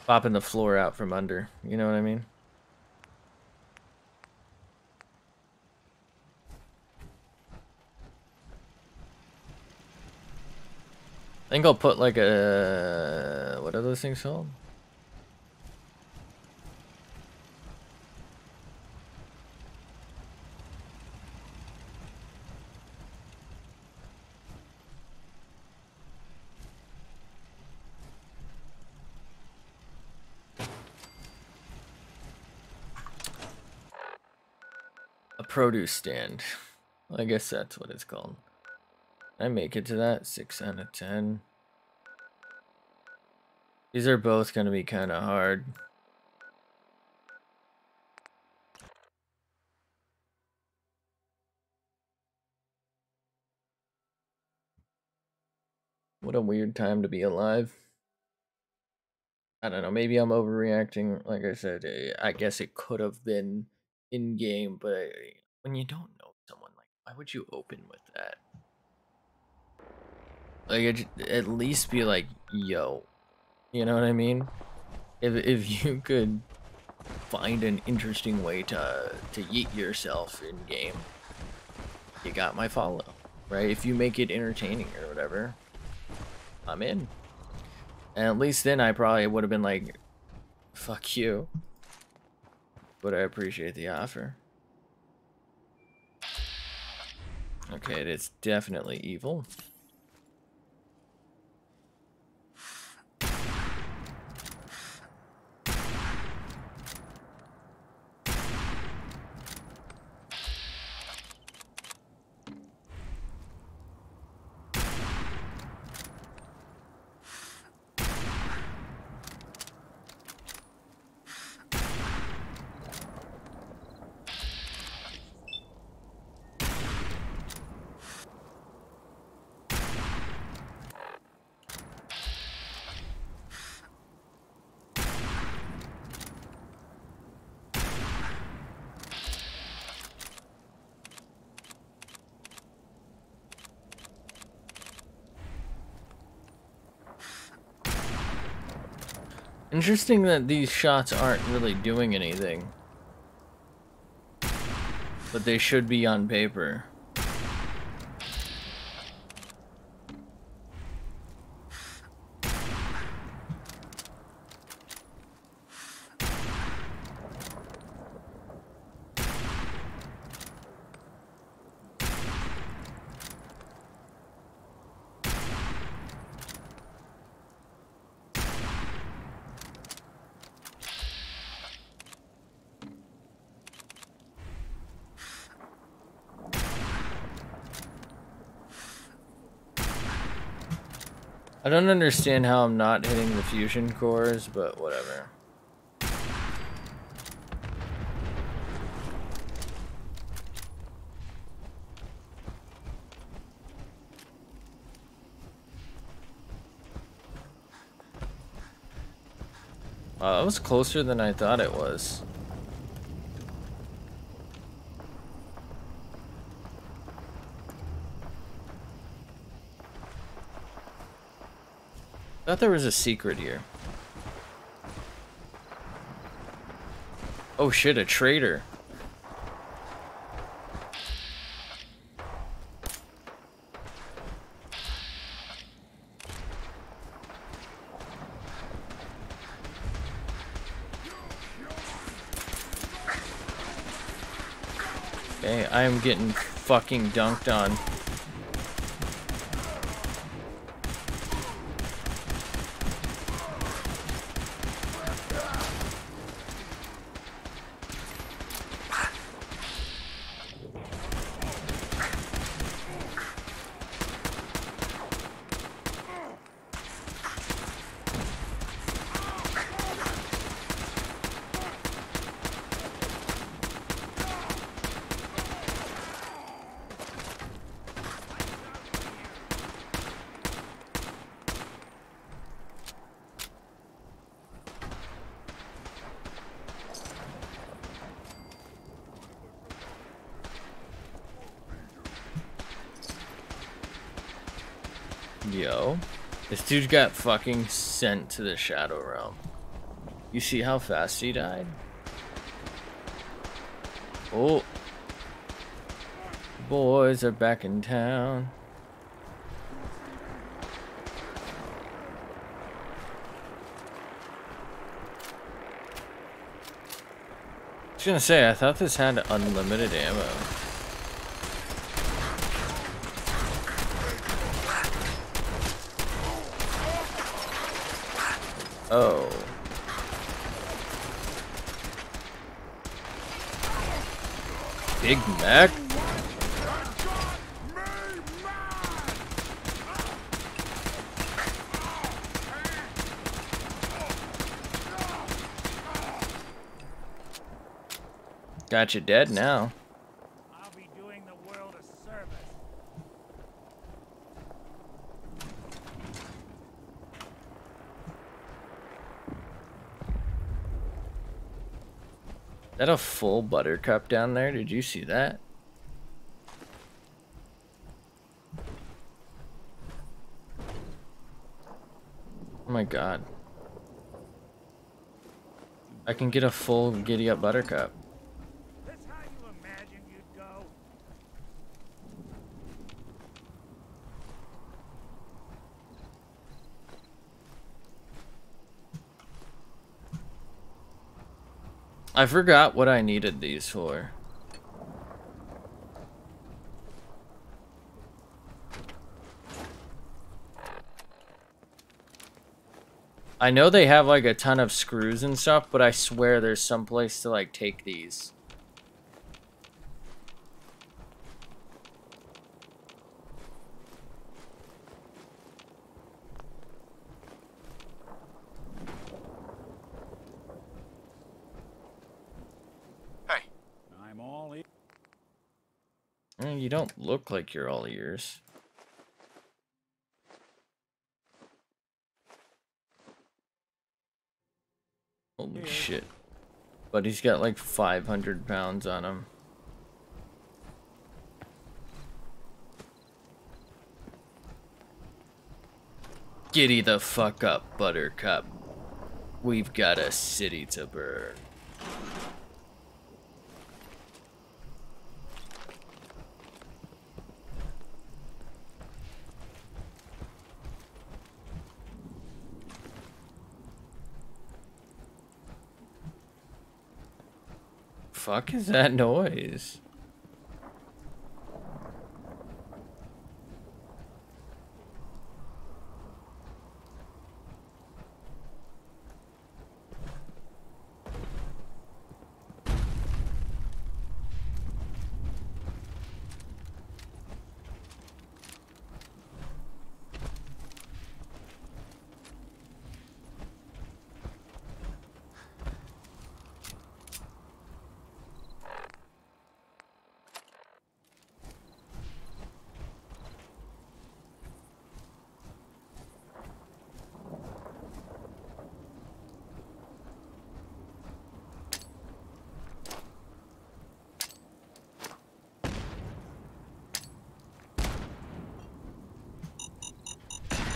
Bopping the floor out from under. You know what I mean? I think I'll put like a what are those things called? Produce stand. I guess that's what it's called. I make it to that? 6 out of 10. These are both going to be kind of hard. What a weird time to be alive. I don't know. Maybe I'm overreacting. Like I said, eh, I guess it could have been in game, but when you don't know someone, like, why would you open with that? Like, at least be like, yo, you know what I mean? If if you could find an interesting way to to yeet yourself in game, you got my follow, right? If you make it entertaining or whatever, I'm in. And at least then I probably would have been like, fuck you. But I appreciate the offer. Okay, it is definitely evil. Interesting that these shots aren't really doing anything. But they should be on paper. Don't understand how I'm not hitting the fusion cores, but whatever. Wow, that was closer than I thought it was. Thought there was a secret here. Oh shit, a traitor. Okay, I am getting fucking dunked on. Yo. This dude got fucking sent to the Shadow Realm. You see how fast he died? Oh. Boys are back in town. I was gonna say, I thought this had unlimited ammo. Oh. Big Mac? Got you dead now. That a full buttercup down there? Did you see that? Oh my god. I can get a full giddy up buttercup. I forgot what I needed these for. I know they have like a ton of screws and stuff, but I swear there's some place to like take these. you don't look like you're all ears. Holy shit. But he's got like 500 pounds on him. Giddy the fuck up, Buttercup. We've got a city to burn. Fuck is that noise?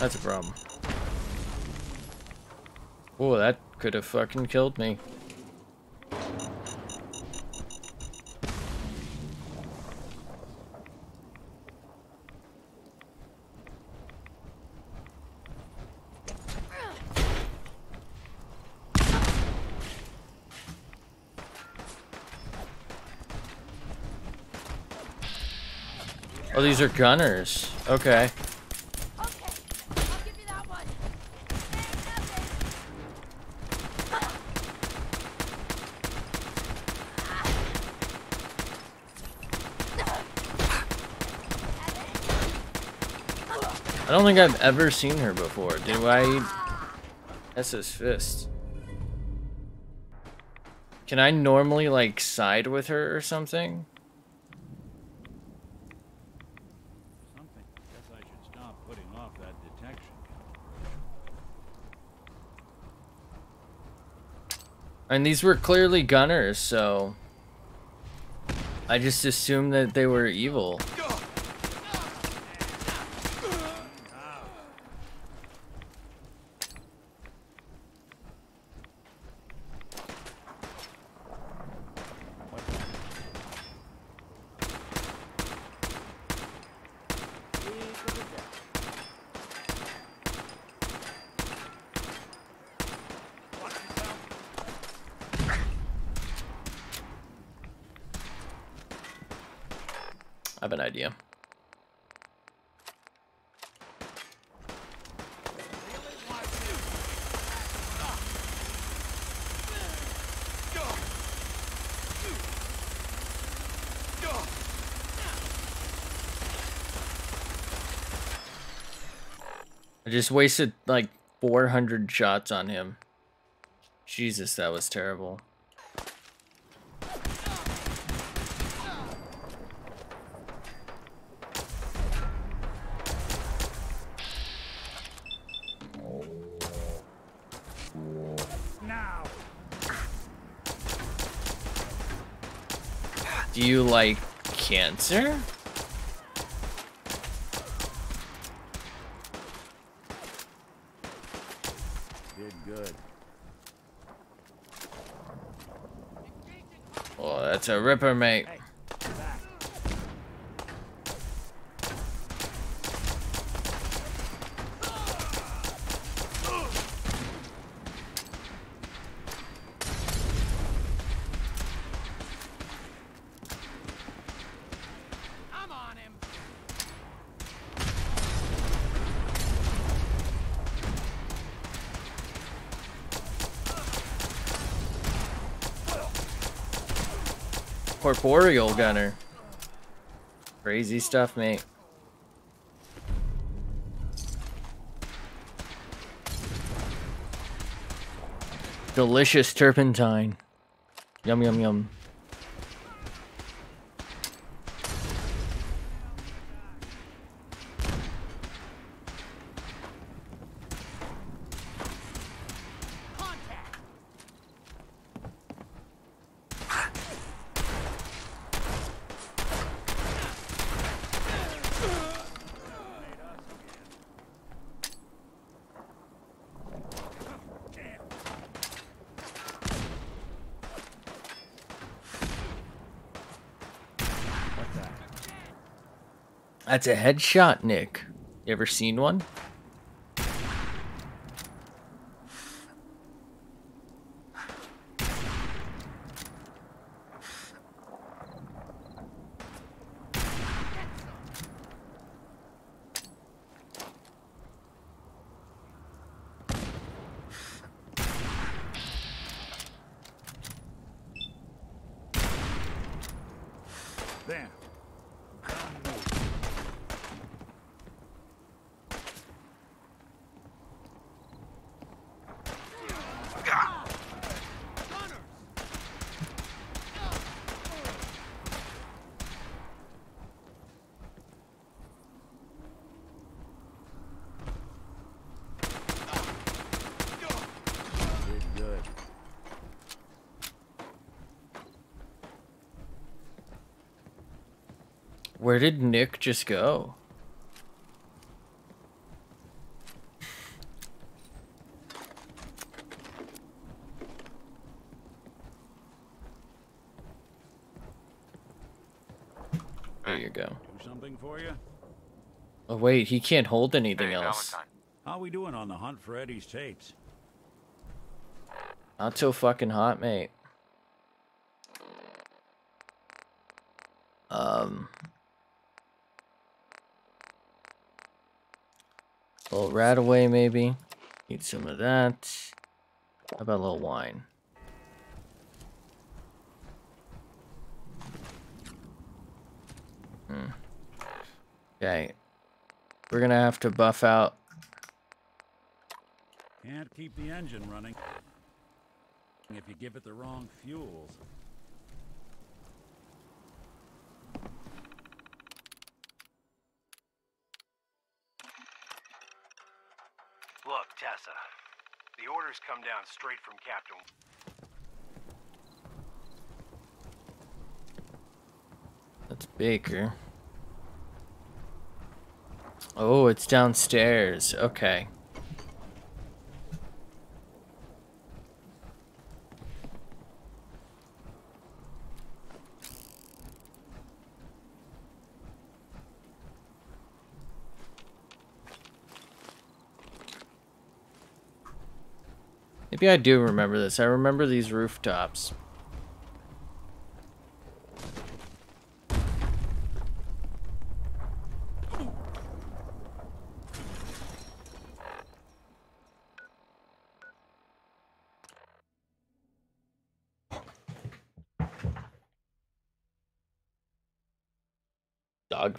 That's a problem. Oh, that could have fucking killed me. Oh, these are gunners. Okay. I don't think I've ever seen her before. Do I? That's his fist. Can I normally, like, side with her or something? And these were clearly gunners, so... I just assumed that they were evil. I have an idea. I just wasted like 400 shots on him. Jesus, that was terrible. Do you like cancer? A ripper, mate. I'm on him. Corporal gunner. Crazy stuff, mate. Delicious turpentine. Yum, yum, yum. That's a headshot, Nick. You ever seen one? There. Did good. Where did Nick just go? There you go. Do something for you? Oh wait, he can't hold anything else. How we doing on the hunt for Eddie's tapes? Not so fucking hot, mate. Um. A little rat away, maybe. Need some of that. How about a little wine? Hmm. Okay. We're gonna have to buff out. Can't keep the engine running if you give it the wrong fuels. Baker. Oh, it's downstairs. Okay. Maybe I do remember this. I remember these rooftops.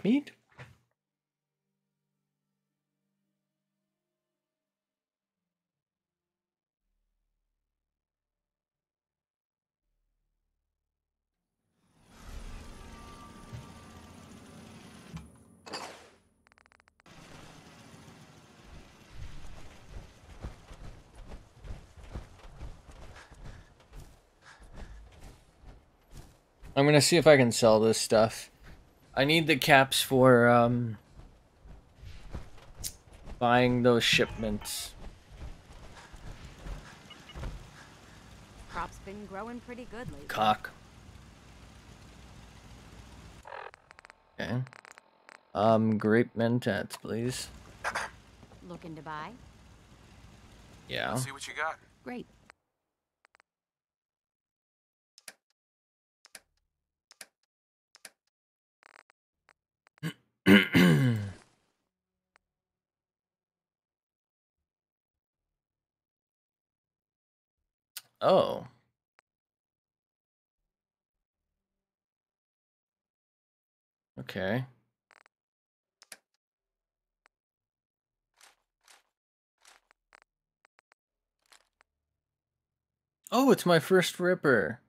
Meat? I'm gonna see if I can sell this stuff. I need the caps for um buying those shipments. Crop's been growing pretty good lately. Cock. Okay. Um, grape mentats, please. Looking to buy? Yeah. Let's see what you got. Great. Oh. Okay. Oh, it's my first Ripper.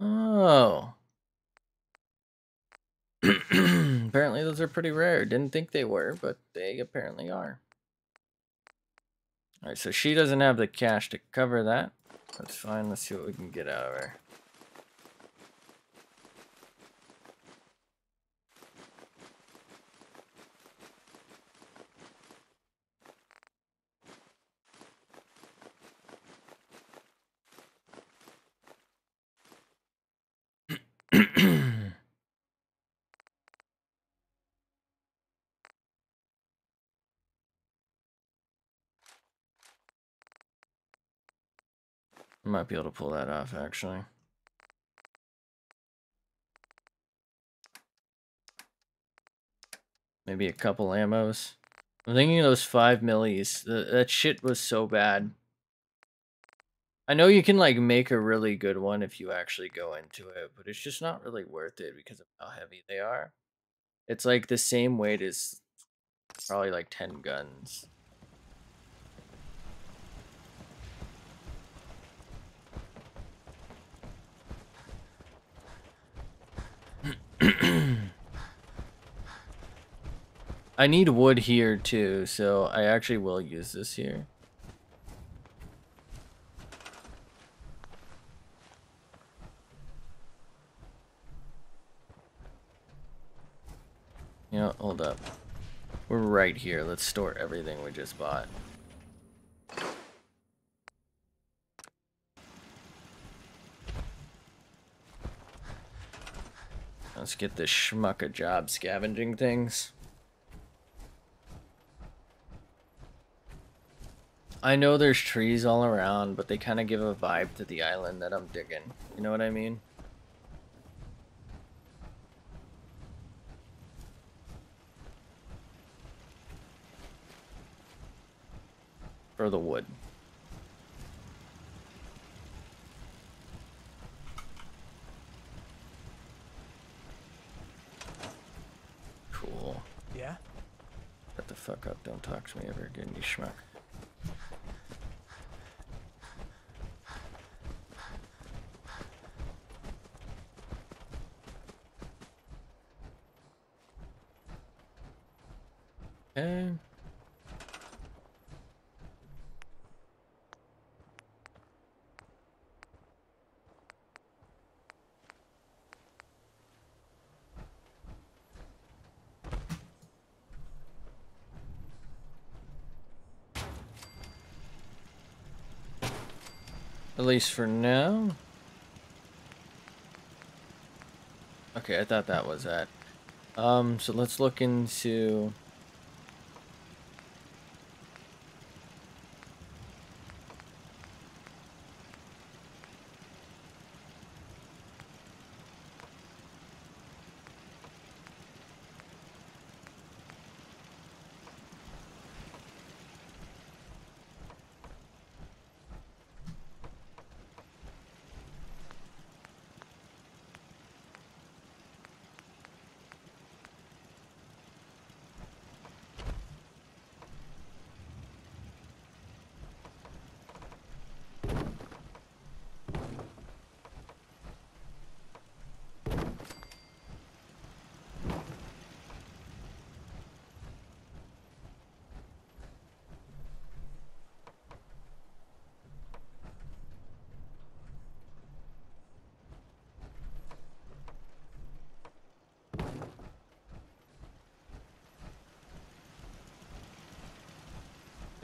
Oh. apparently those are pretty rare. Didn't think they were, but they apparently are. Alright, so she doesn't have the cash to cover that. That's fine. Let's see what we can get out of her. I might be able to pull that off actually. Maybe a couple ammos. I'm thinking of those five millis. The, that shit was so bad. I know you can like make a really good one if you actually go into it, but it's just not really worth it because of how heavy they are. It's like the same weight as probably like 10 guns. I need wood here too, so I actually will use this here. You know, hold up. We're right here. Let's store everything we just bought. Let's get this schmuck a job scavenging things. I know there's trees all around, but they kind of give a vibe to the island that I'm digging. You know what I mean? For the wood. Cool. Yeah? Shut the fuck up. Don't talk to me ever again, you schmuck. Okay. Least for now. Okay, I thought that was that. Um, so let's look into...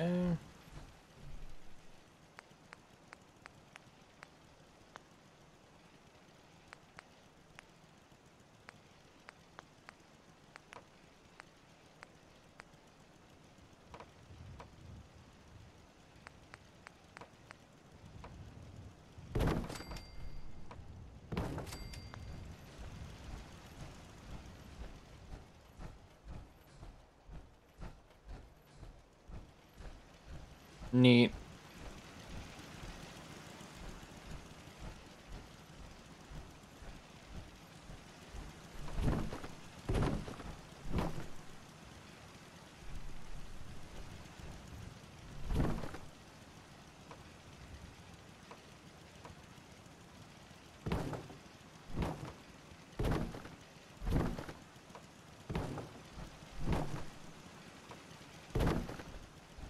Okay. Neat.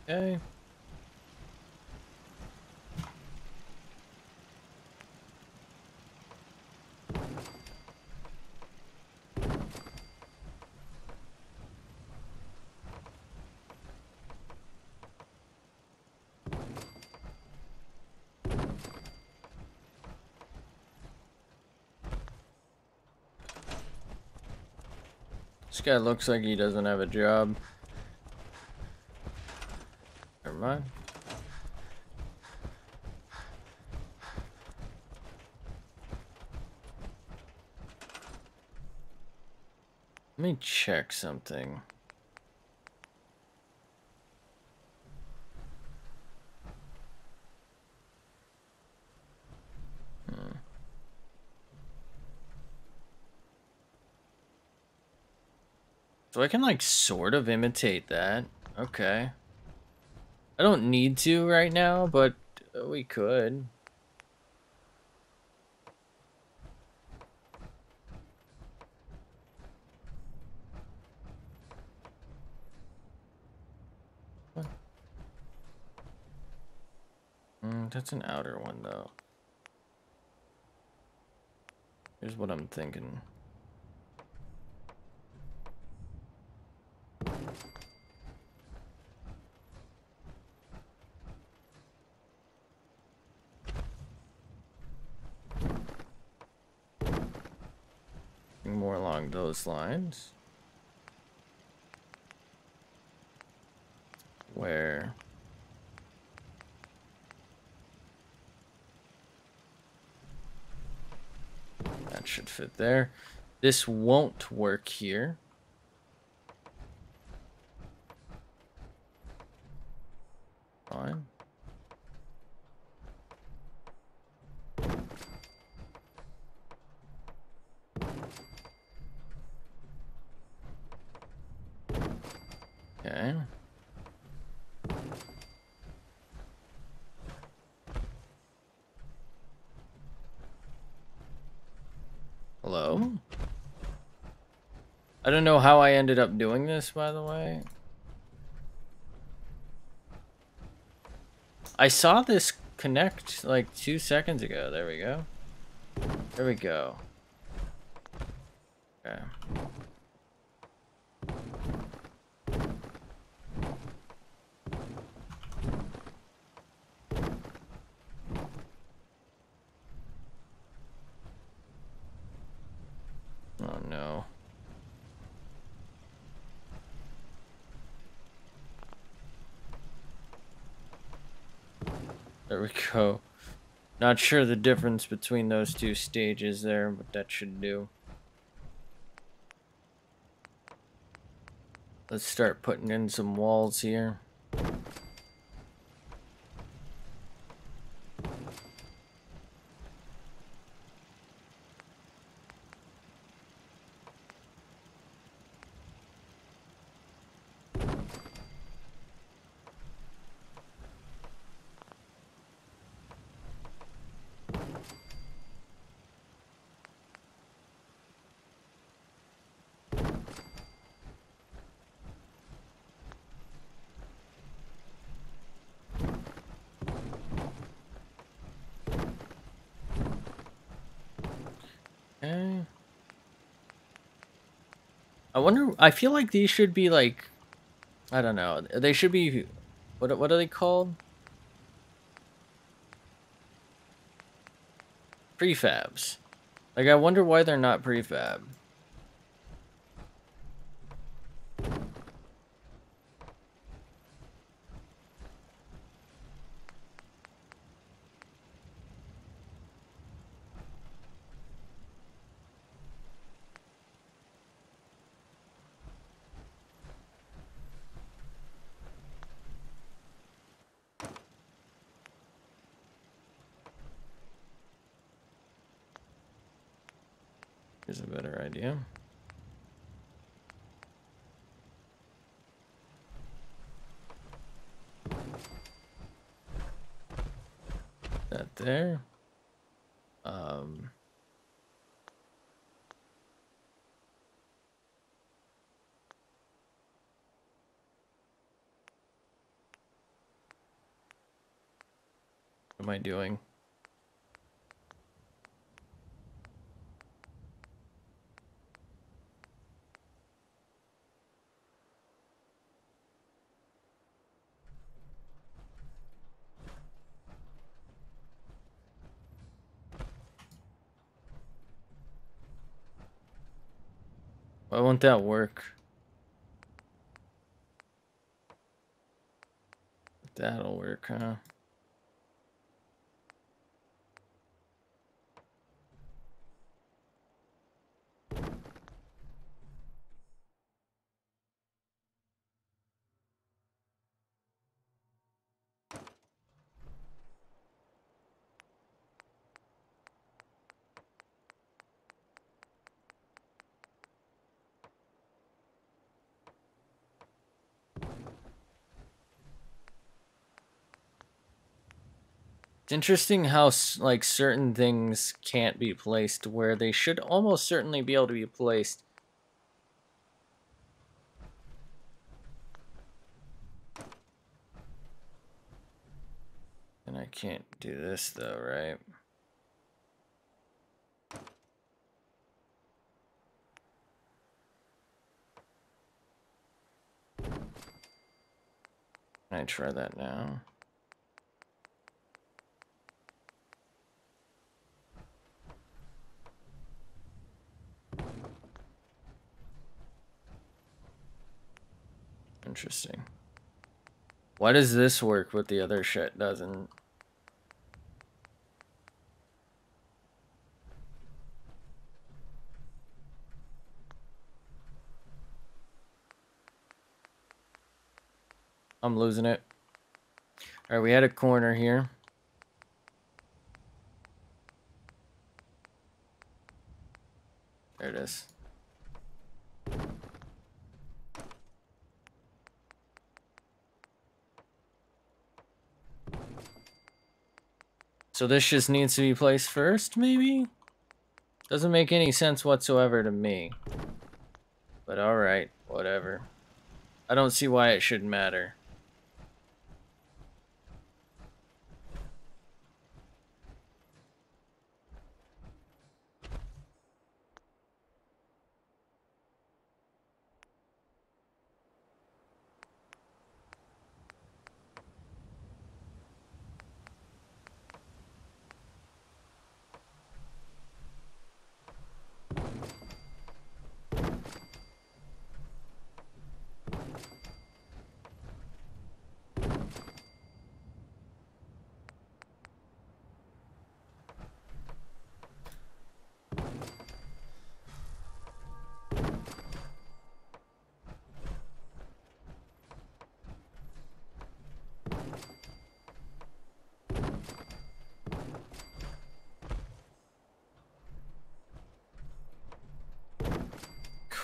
Okay. This guy looks like he doesn't have a job. Never mind. Let me check something. So I can like sort of imitate that. Okay. I don't need to right now, but we could. Mm, that's an outer one, though. Here's what I'm thinking. More along those lines. Where That should fit there. This won't work here. Fine. Okay. Hello? I don't know how I ended up doing this, by the way. I saw this connect like two seconds ago. There we go. There we go. Okay. Oh no. Not sure the difference between those two stages there, but that should do. Let's start putting in some walls here. Okay. I feel like these should be like, I don't know. They should be. What what are they called? Prefabs. Like I wonder why they're not prefab. Here's a better idea. That there. Um. What am I doing? Why won't that work? That'll work, huh? It's interesting how like certain things can't be placed where they should almost certainly be able to be placed. And I can't do this though, right? Can I try that now? Interesting. Why does this work but the other shit doesn't? I'm losing it. Alright, we had a corner here. There it is. So this just needs to be placed first, maybe? Doesn't make any sense whatsoever to me. But alright, whatever. I don't see why it should matter.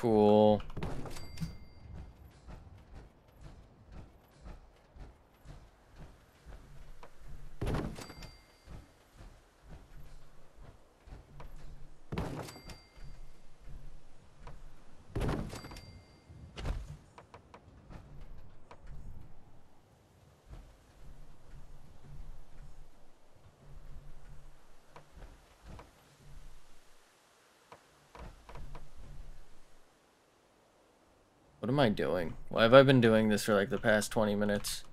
Cool. What am I doing? Why have I been doing this for like the past 20 minutes?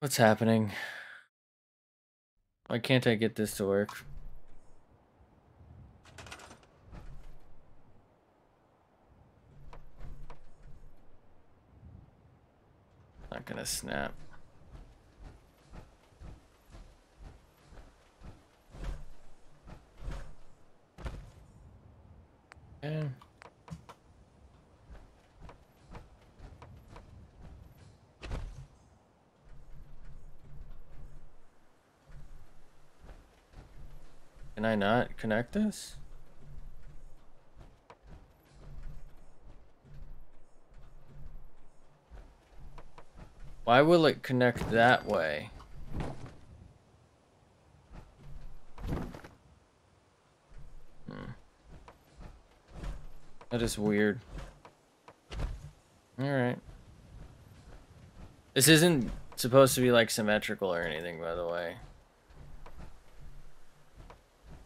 What's happening? Why can't I get this to work? Not gonna snap. Yeah. Can I not connect this? Why will it connect that way? That is weird. Alright. This isn't supposed to be like symmetrical or anything, by the way.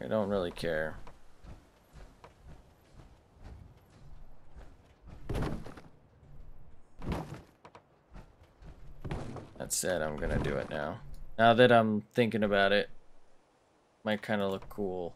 I don't really care. That said, I'm gonna do it now. Now that I'm thinking about it, might kind of look cool.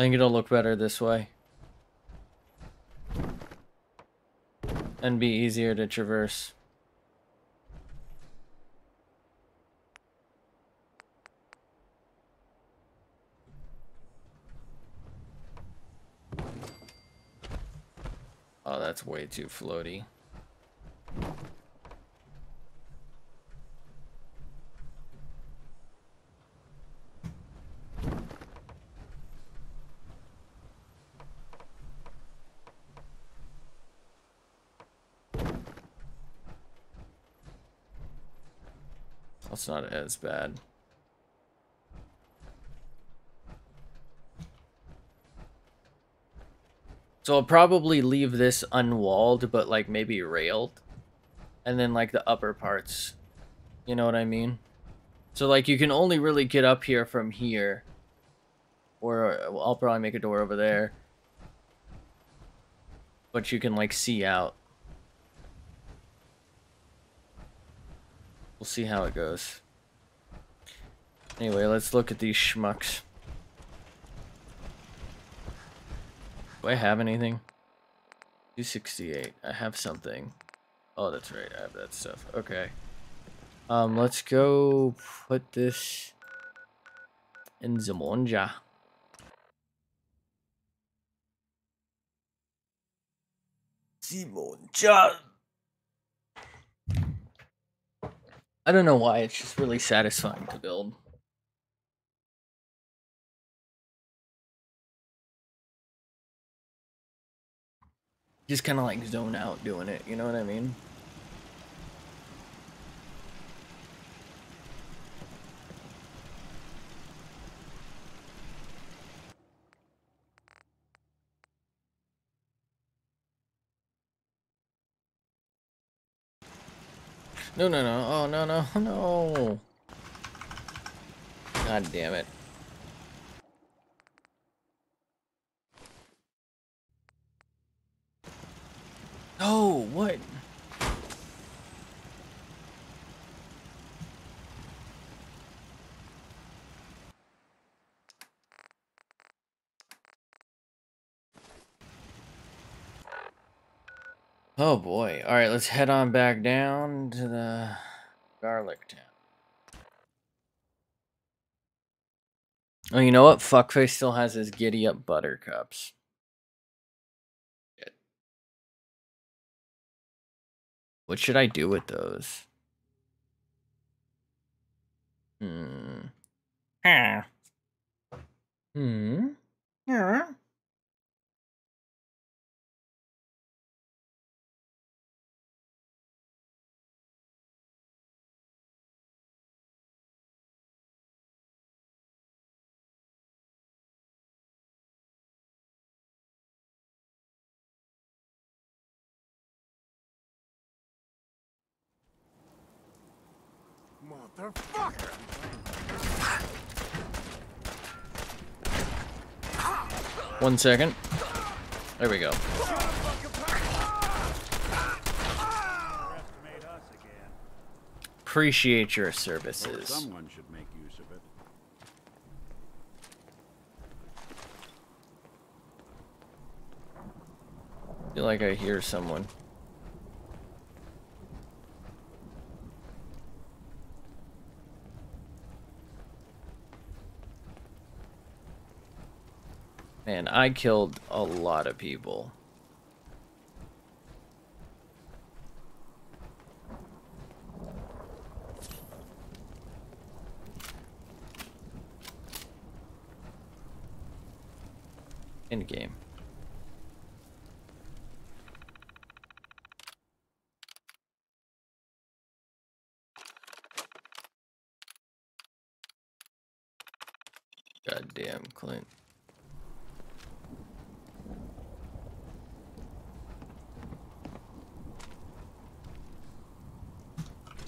I think it'll look better this way. And be easier to traverse. Oh, that's way too floaty. That's not as bad. So I'll probably leave this unwalled, but like maybe railed. And then like the upper parts. You know what I mean? So like you can only really get up here from here. Or I'll probably make a door over there. But you can like see out. We'll see how it goes. Anyway, let's look at these schmucks. Do I have anything? 268. I have something. Oh, that's right. I have that stuff. Okay. Um, let's go put this in Zamonja. Zamonja. I don't know why, it's just really satisfying to build. Just kind of like zone out doing it, you know what I mean? No, no, no. Oh, no, no, no. God damn it. Oh, what? Oh boy. Alright, let's head on back down to the garlic town. Oh, you know what? Fuckface still has his giddy up buttercups. What should I do with those? Hmm. Huh. Hmm. Motherfucker! One second. There we go. Appreciate your services. Someone should make use of it. feel like I hear someone. Man, I killed a lot of people. In game. Goddamn, Clint.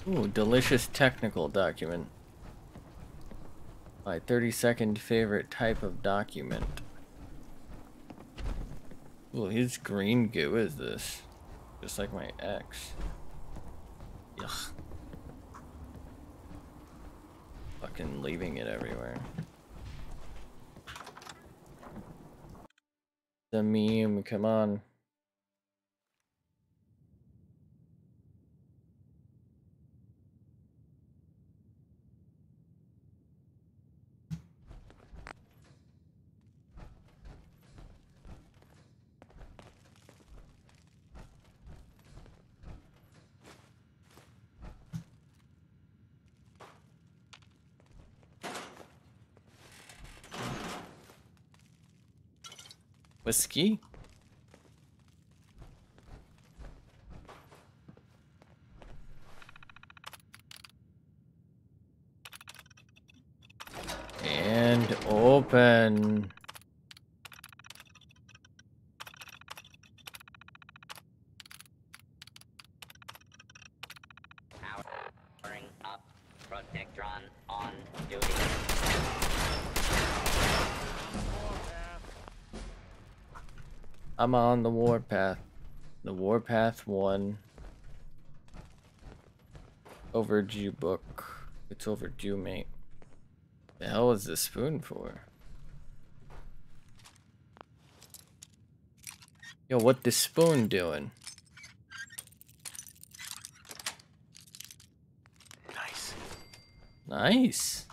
Ooh, delicious technical document. My 32nd favorite type of document. Ooh, his green goo is this? Just like my ex. Yuck. Fucking leaving it everywhere. The meme, come on. Husky? I'm on the warpath. The warpath one. Overdue book. It's overdue, mate. The hell is this spoon for? Yo, what this spoon doing? Nice. Nice.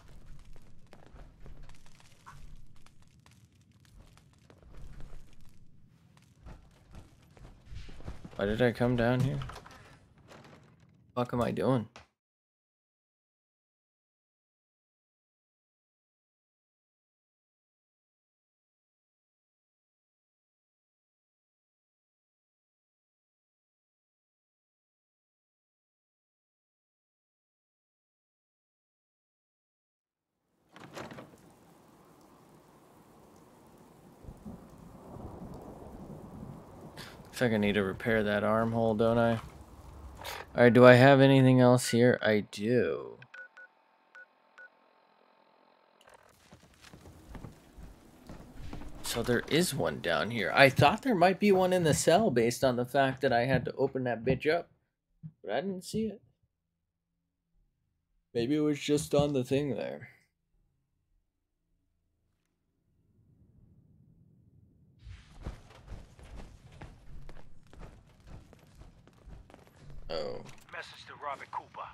Why did I come down here? What am I doing? I need to repair that armhole, don't I? Alright, do I have anything else here? I do. So there is one down here. I thought there might be one in the cell based on the fact that I had to open that bitch up. But I didn't see it. Maybe it was just on the thing there. Oh. Robert Cooper.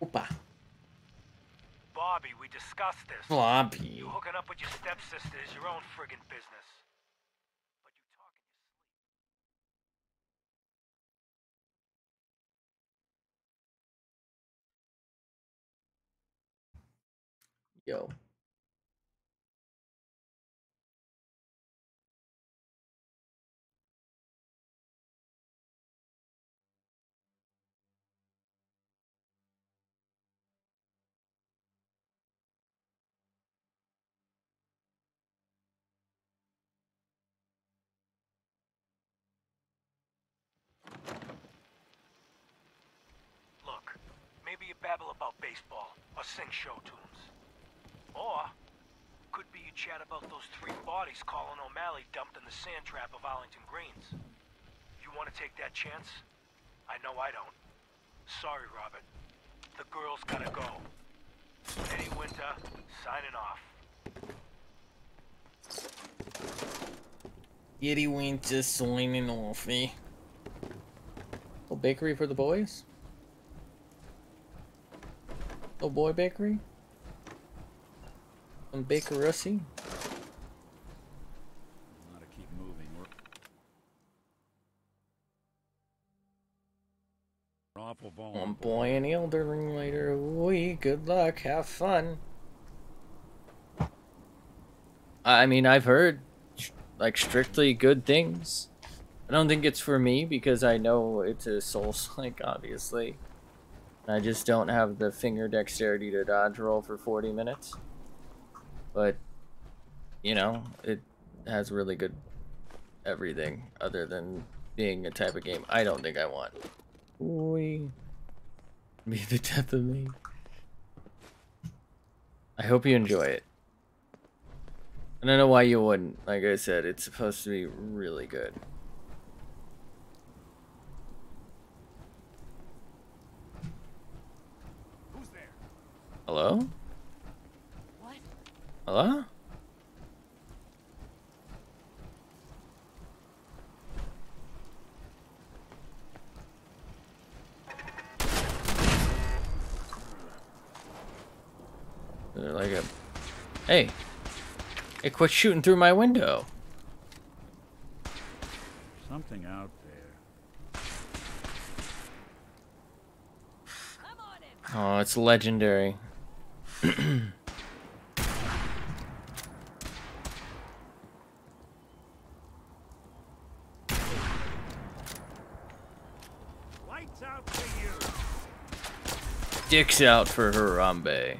Opa. Bobby, we discussed this. Bobby. You hooking up with your stepsister is your own friggin' business. But you talk in your sleep. Yo. Babble about baseball or sing show tunes. Or could be you chat about those three bodies Colin O'Malley dumped in the sand trap of Arlington Greens. You want to take that chance? I know I don't. Sorry, Robert. The girl's gotta go. Eddie Winter, signing off. Went just swinging off, eh? Little bakery for the boys? Little boy bakery? Some bakerussy? Gotta keep moving. We're One boy and elderling later. We good luck, have fun. I mean, I've heard like strictly good things. I don't think it's for me because I know it's a soul like obviously. I just don't have the finger dexterity to dodge roll for 40 minutes. But you know, it has really good everything other than being a type of game I don't think I want. Boy. Be the death of me. I hope you enjoy it. I don't know why you wouldn't. Like I said, it's supposed to be really good. Hello? What? Hello? like a... Hey! It quit shooting through my window! Something out there. Oh, it's legendary. Dicks out for Harambe.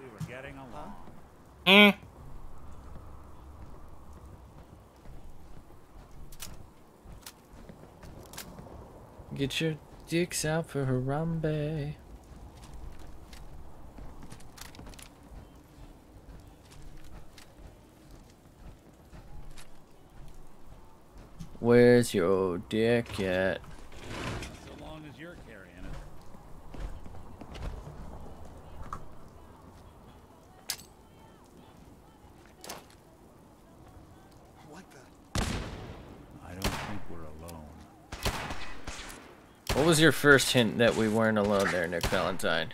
We were getting along. Eh. Get your dicks out for Harambe. Where's your dick at? So long as you're carrying it. What the? I don't think we're alone. What was your first hint that we weren't alone there, Nick Valentine?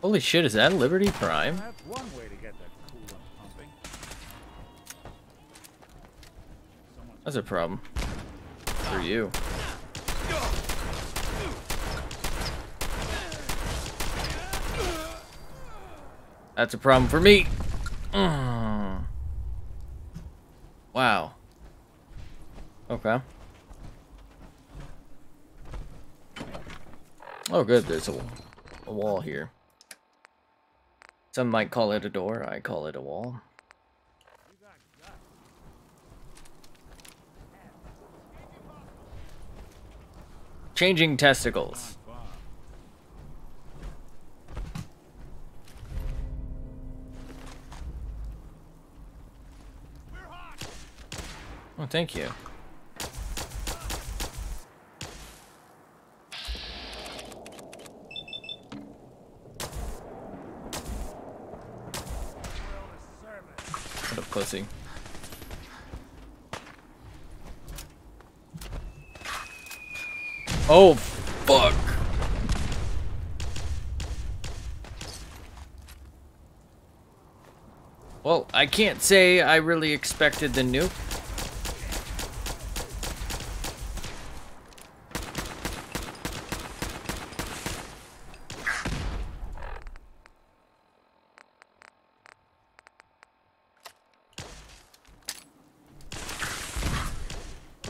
Holy shit, is that Liberty Prime? That's one way to get that coolant pumping. That's a problem. For you. That's a problem for me. Mm. Wow. Okay. Oh, good. There's a, a wall here. Some might call it a door. I call it a wall. Changing testicles. Oh, thank you. What a pussy. Oh, fuck. Well, I can't say I really expected the nuke.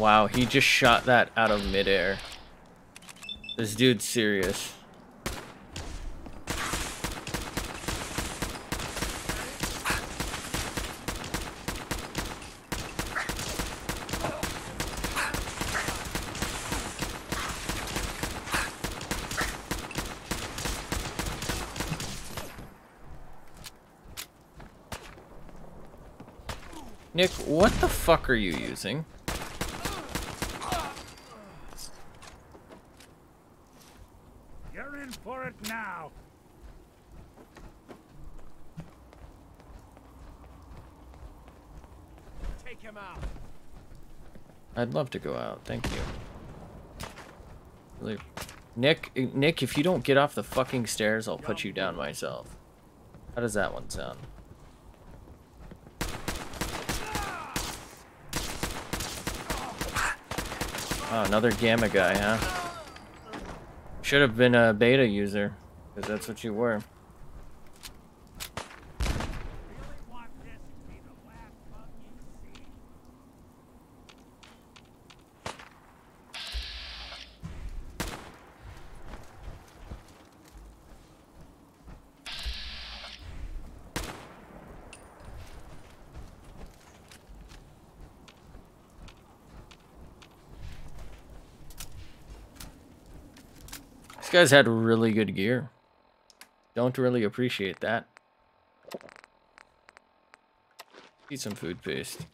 Wow, he just shot that out of midair. This dude's serious. Nick, what the fuck are you using? You're in for it now. Take him out. I'd love to go out, thank you. Nick, Nick, if you don't get off the fucking stairs, I'll put you down myself. How does that one sound? Oh, another gamma guy, huh? Should have been a beta user, because that's what you were. Guys had really good gear. Don't really appreciate that. Eat some food paste.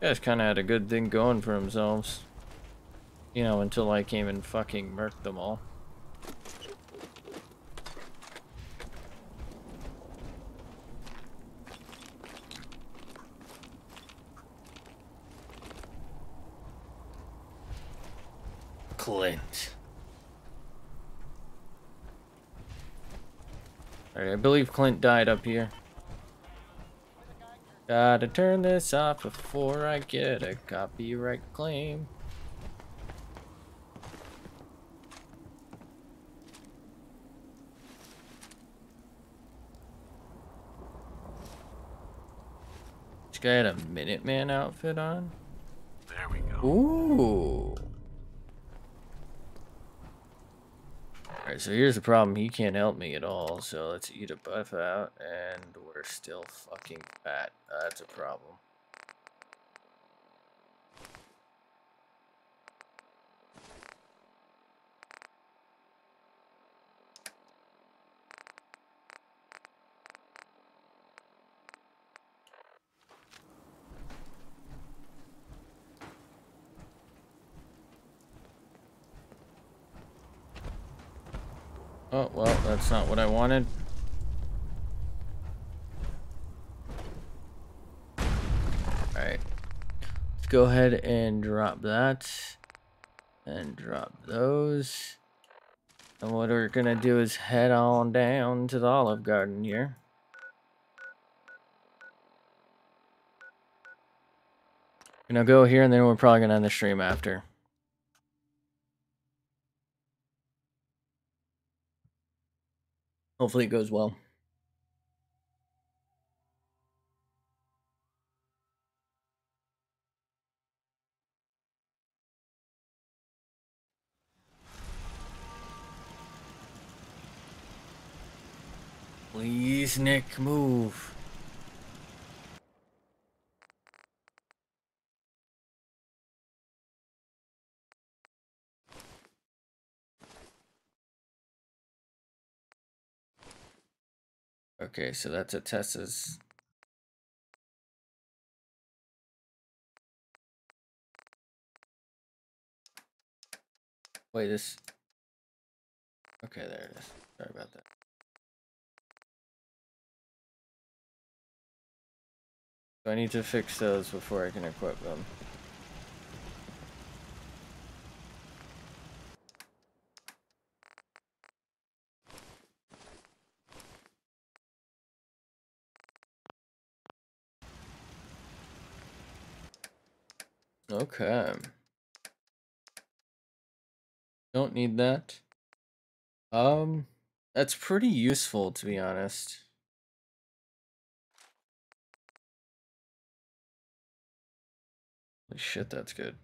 guys kind of had a good thing going for themselves. You know, until I came and fucking murked them all. Clint. Alright, I believe Clint died up here. Gotta turn this off before I get a copyright claim. This guy had a Minuteman outfit on? There we go. Ooh. Alright, so here's the problem. He can't help me at all, so let's eat a buff out, and we're still fucking fat. That's a problem. Oh, well, that's not what I wanted. Alright. Let's go ahead and drop that. And drop those. And what we're gonna do is head on down to the Olive Garden here. Gonna go here and then we're probably gonna end the stream after. Hopefully it goes well. Please, Nick, move. Okay, so that's a Tessa's. Wait, this. Okay, there it is. Sorry about that. So I need to fix those before I can equip them. Okay. Don't need that. Um, that's pretty useful to be honest. Holy shit, that's good.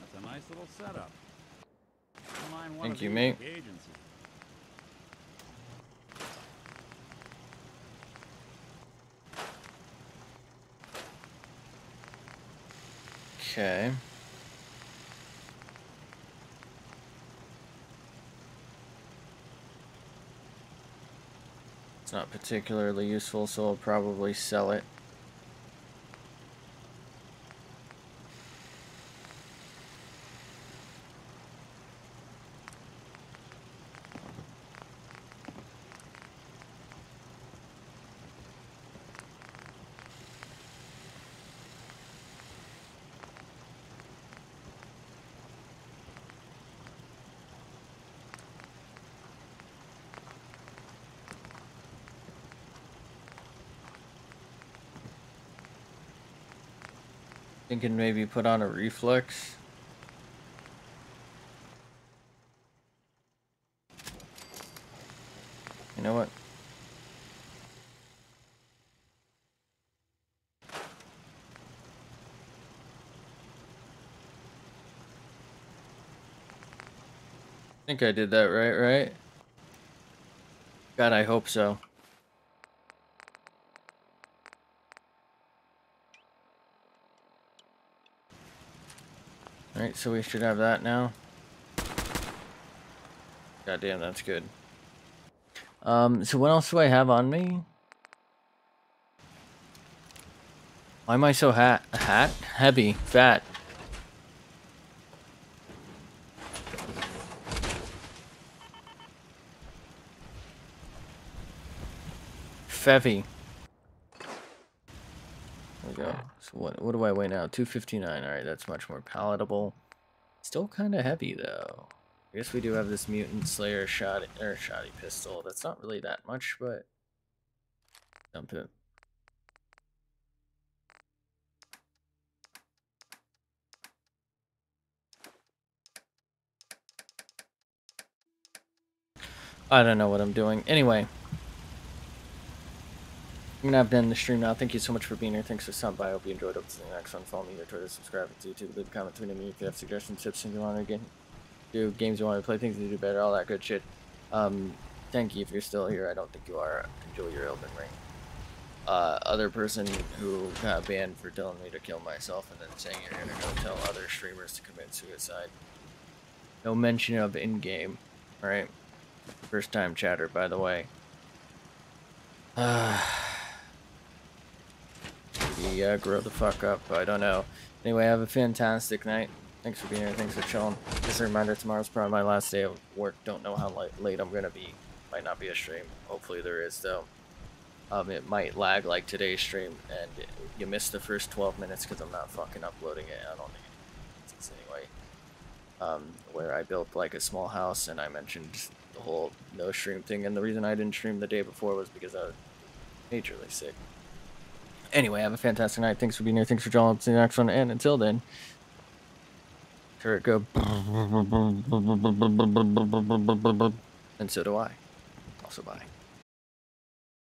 That's a nice little setup. Don't mind one Thank you, mate. Agencies. Okay. It's not particularly useful, so I'll probably sell it. Thinking maybe put on a reflex. You know what? think I did that right, right? God, I hope so. Alright, so we should have that now. God damn, that's good. Um, so what else do I have on me? Why am I so hat A hat heavy fat? Fevy. There we go. So what what do I weigh now? 259. Alright, that's much more palatable. Still kinda heavy though. I guess we do have this mutant slayer shot or shoddy pistol. That's not really that much, but dump it. I don't know what I'm doing. Anyway. I'm gonna have to end the stream now. Thank you so much for being here. Thanks for stopping by. I hope you enjoyed. Hope to see you next one. Follow me here, Twitter, subscribe to YouTube, leave a comment, tweet at me if you have suggestions, tips, things you want to get, do, games you want to play, things you do better, all that good shit. Um, thank you if you're still here. I don't think you are. Enjoy your Elden Ring. Uh, other person who got banned for telling me to kill myself and then saying you're gonna go tell other streamers to commit suicide. No mention of in-game, right? First time chatter, by the way. Uh, yeah, grow the fuck up. I don't know. Anyway, have a fantastic night. Thanks for being here. Thanks for chilling. Just a reminder, tomorrow's probably my last day of work. Don't know how late I'm going to be. Might not be a stream. Hopefully there is, though. Um, it might lag like today's stream, and you missed the first 12 minutes because I'm not fucking uploading it. I don't think it's anyway. Um, where I built like a small house, and I mentioned the whole no stream thing, and the reason I didn't stream the day before was because I was majorly sick. Anyway, have a fantastic night. Thanks for being here. Thanks for joining to the next one, and until then it go. And so do I. Also bye.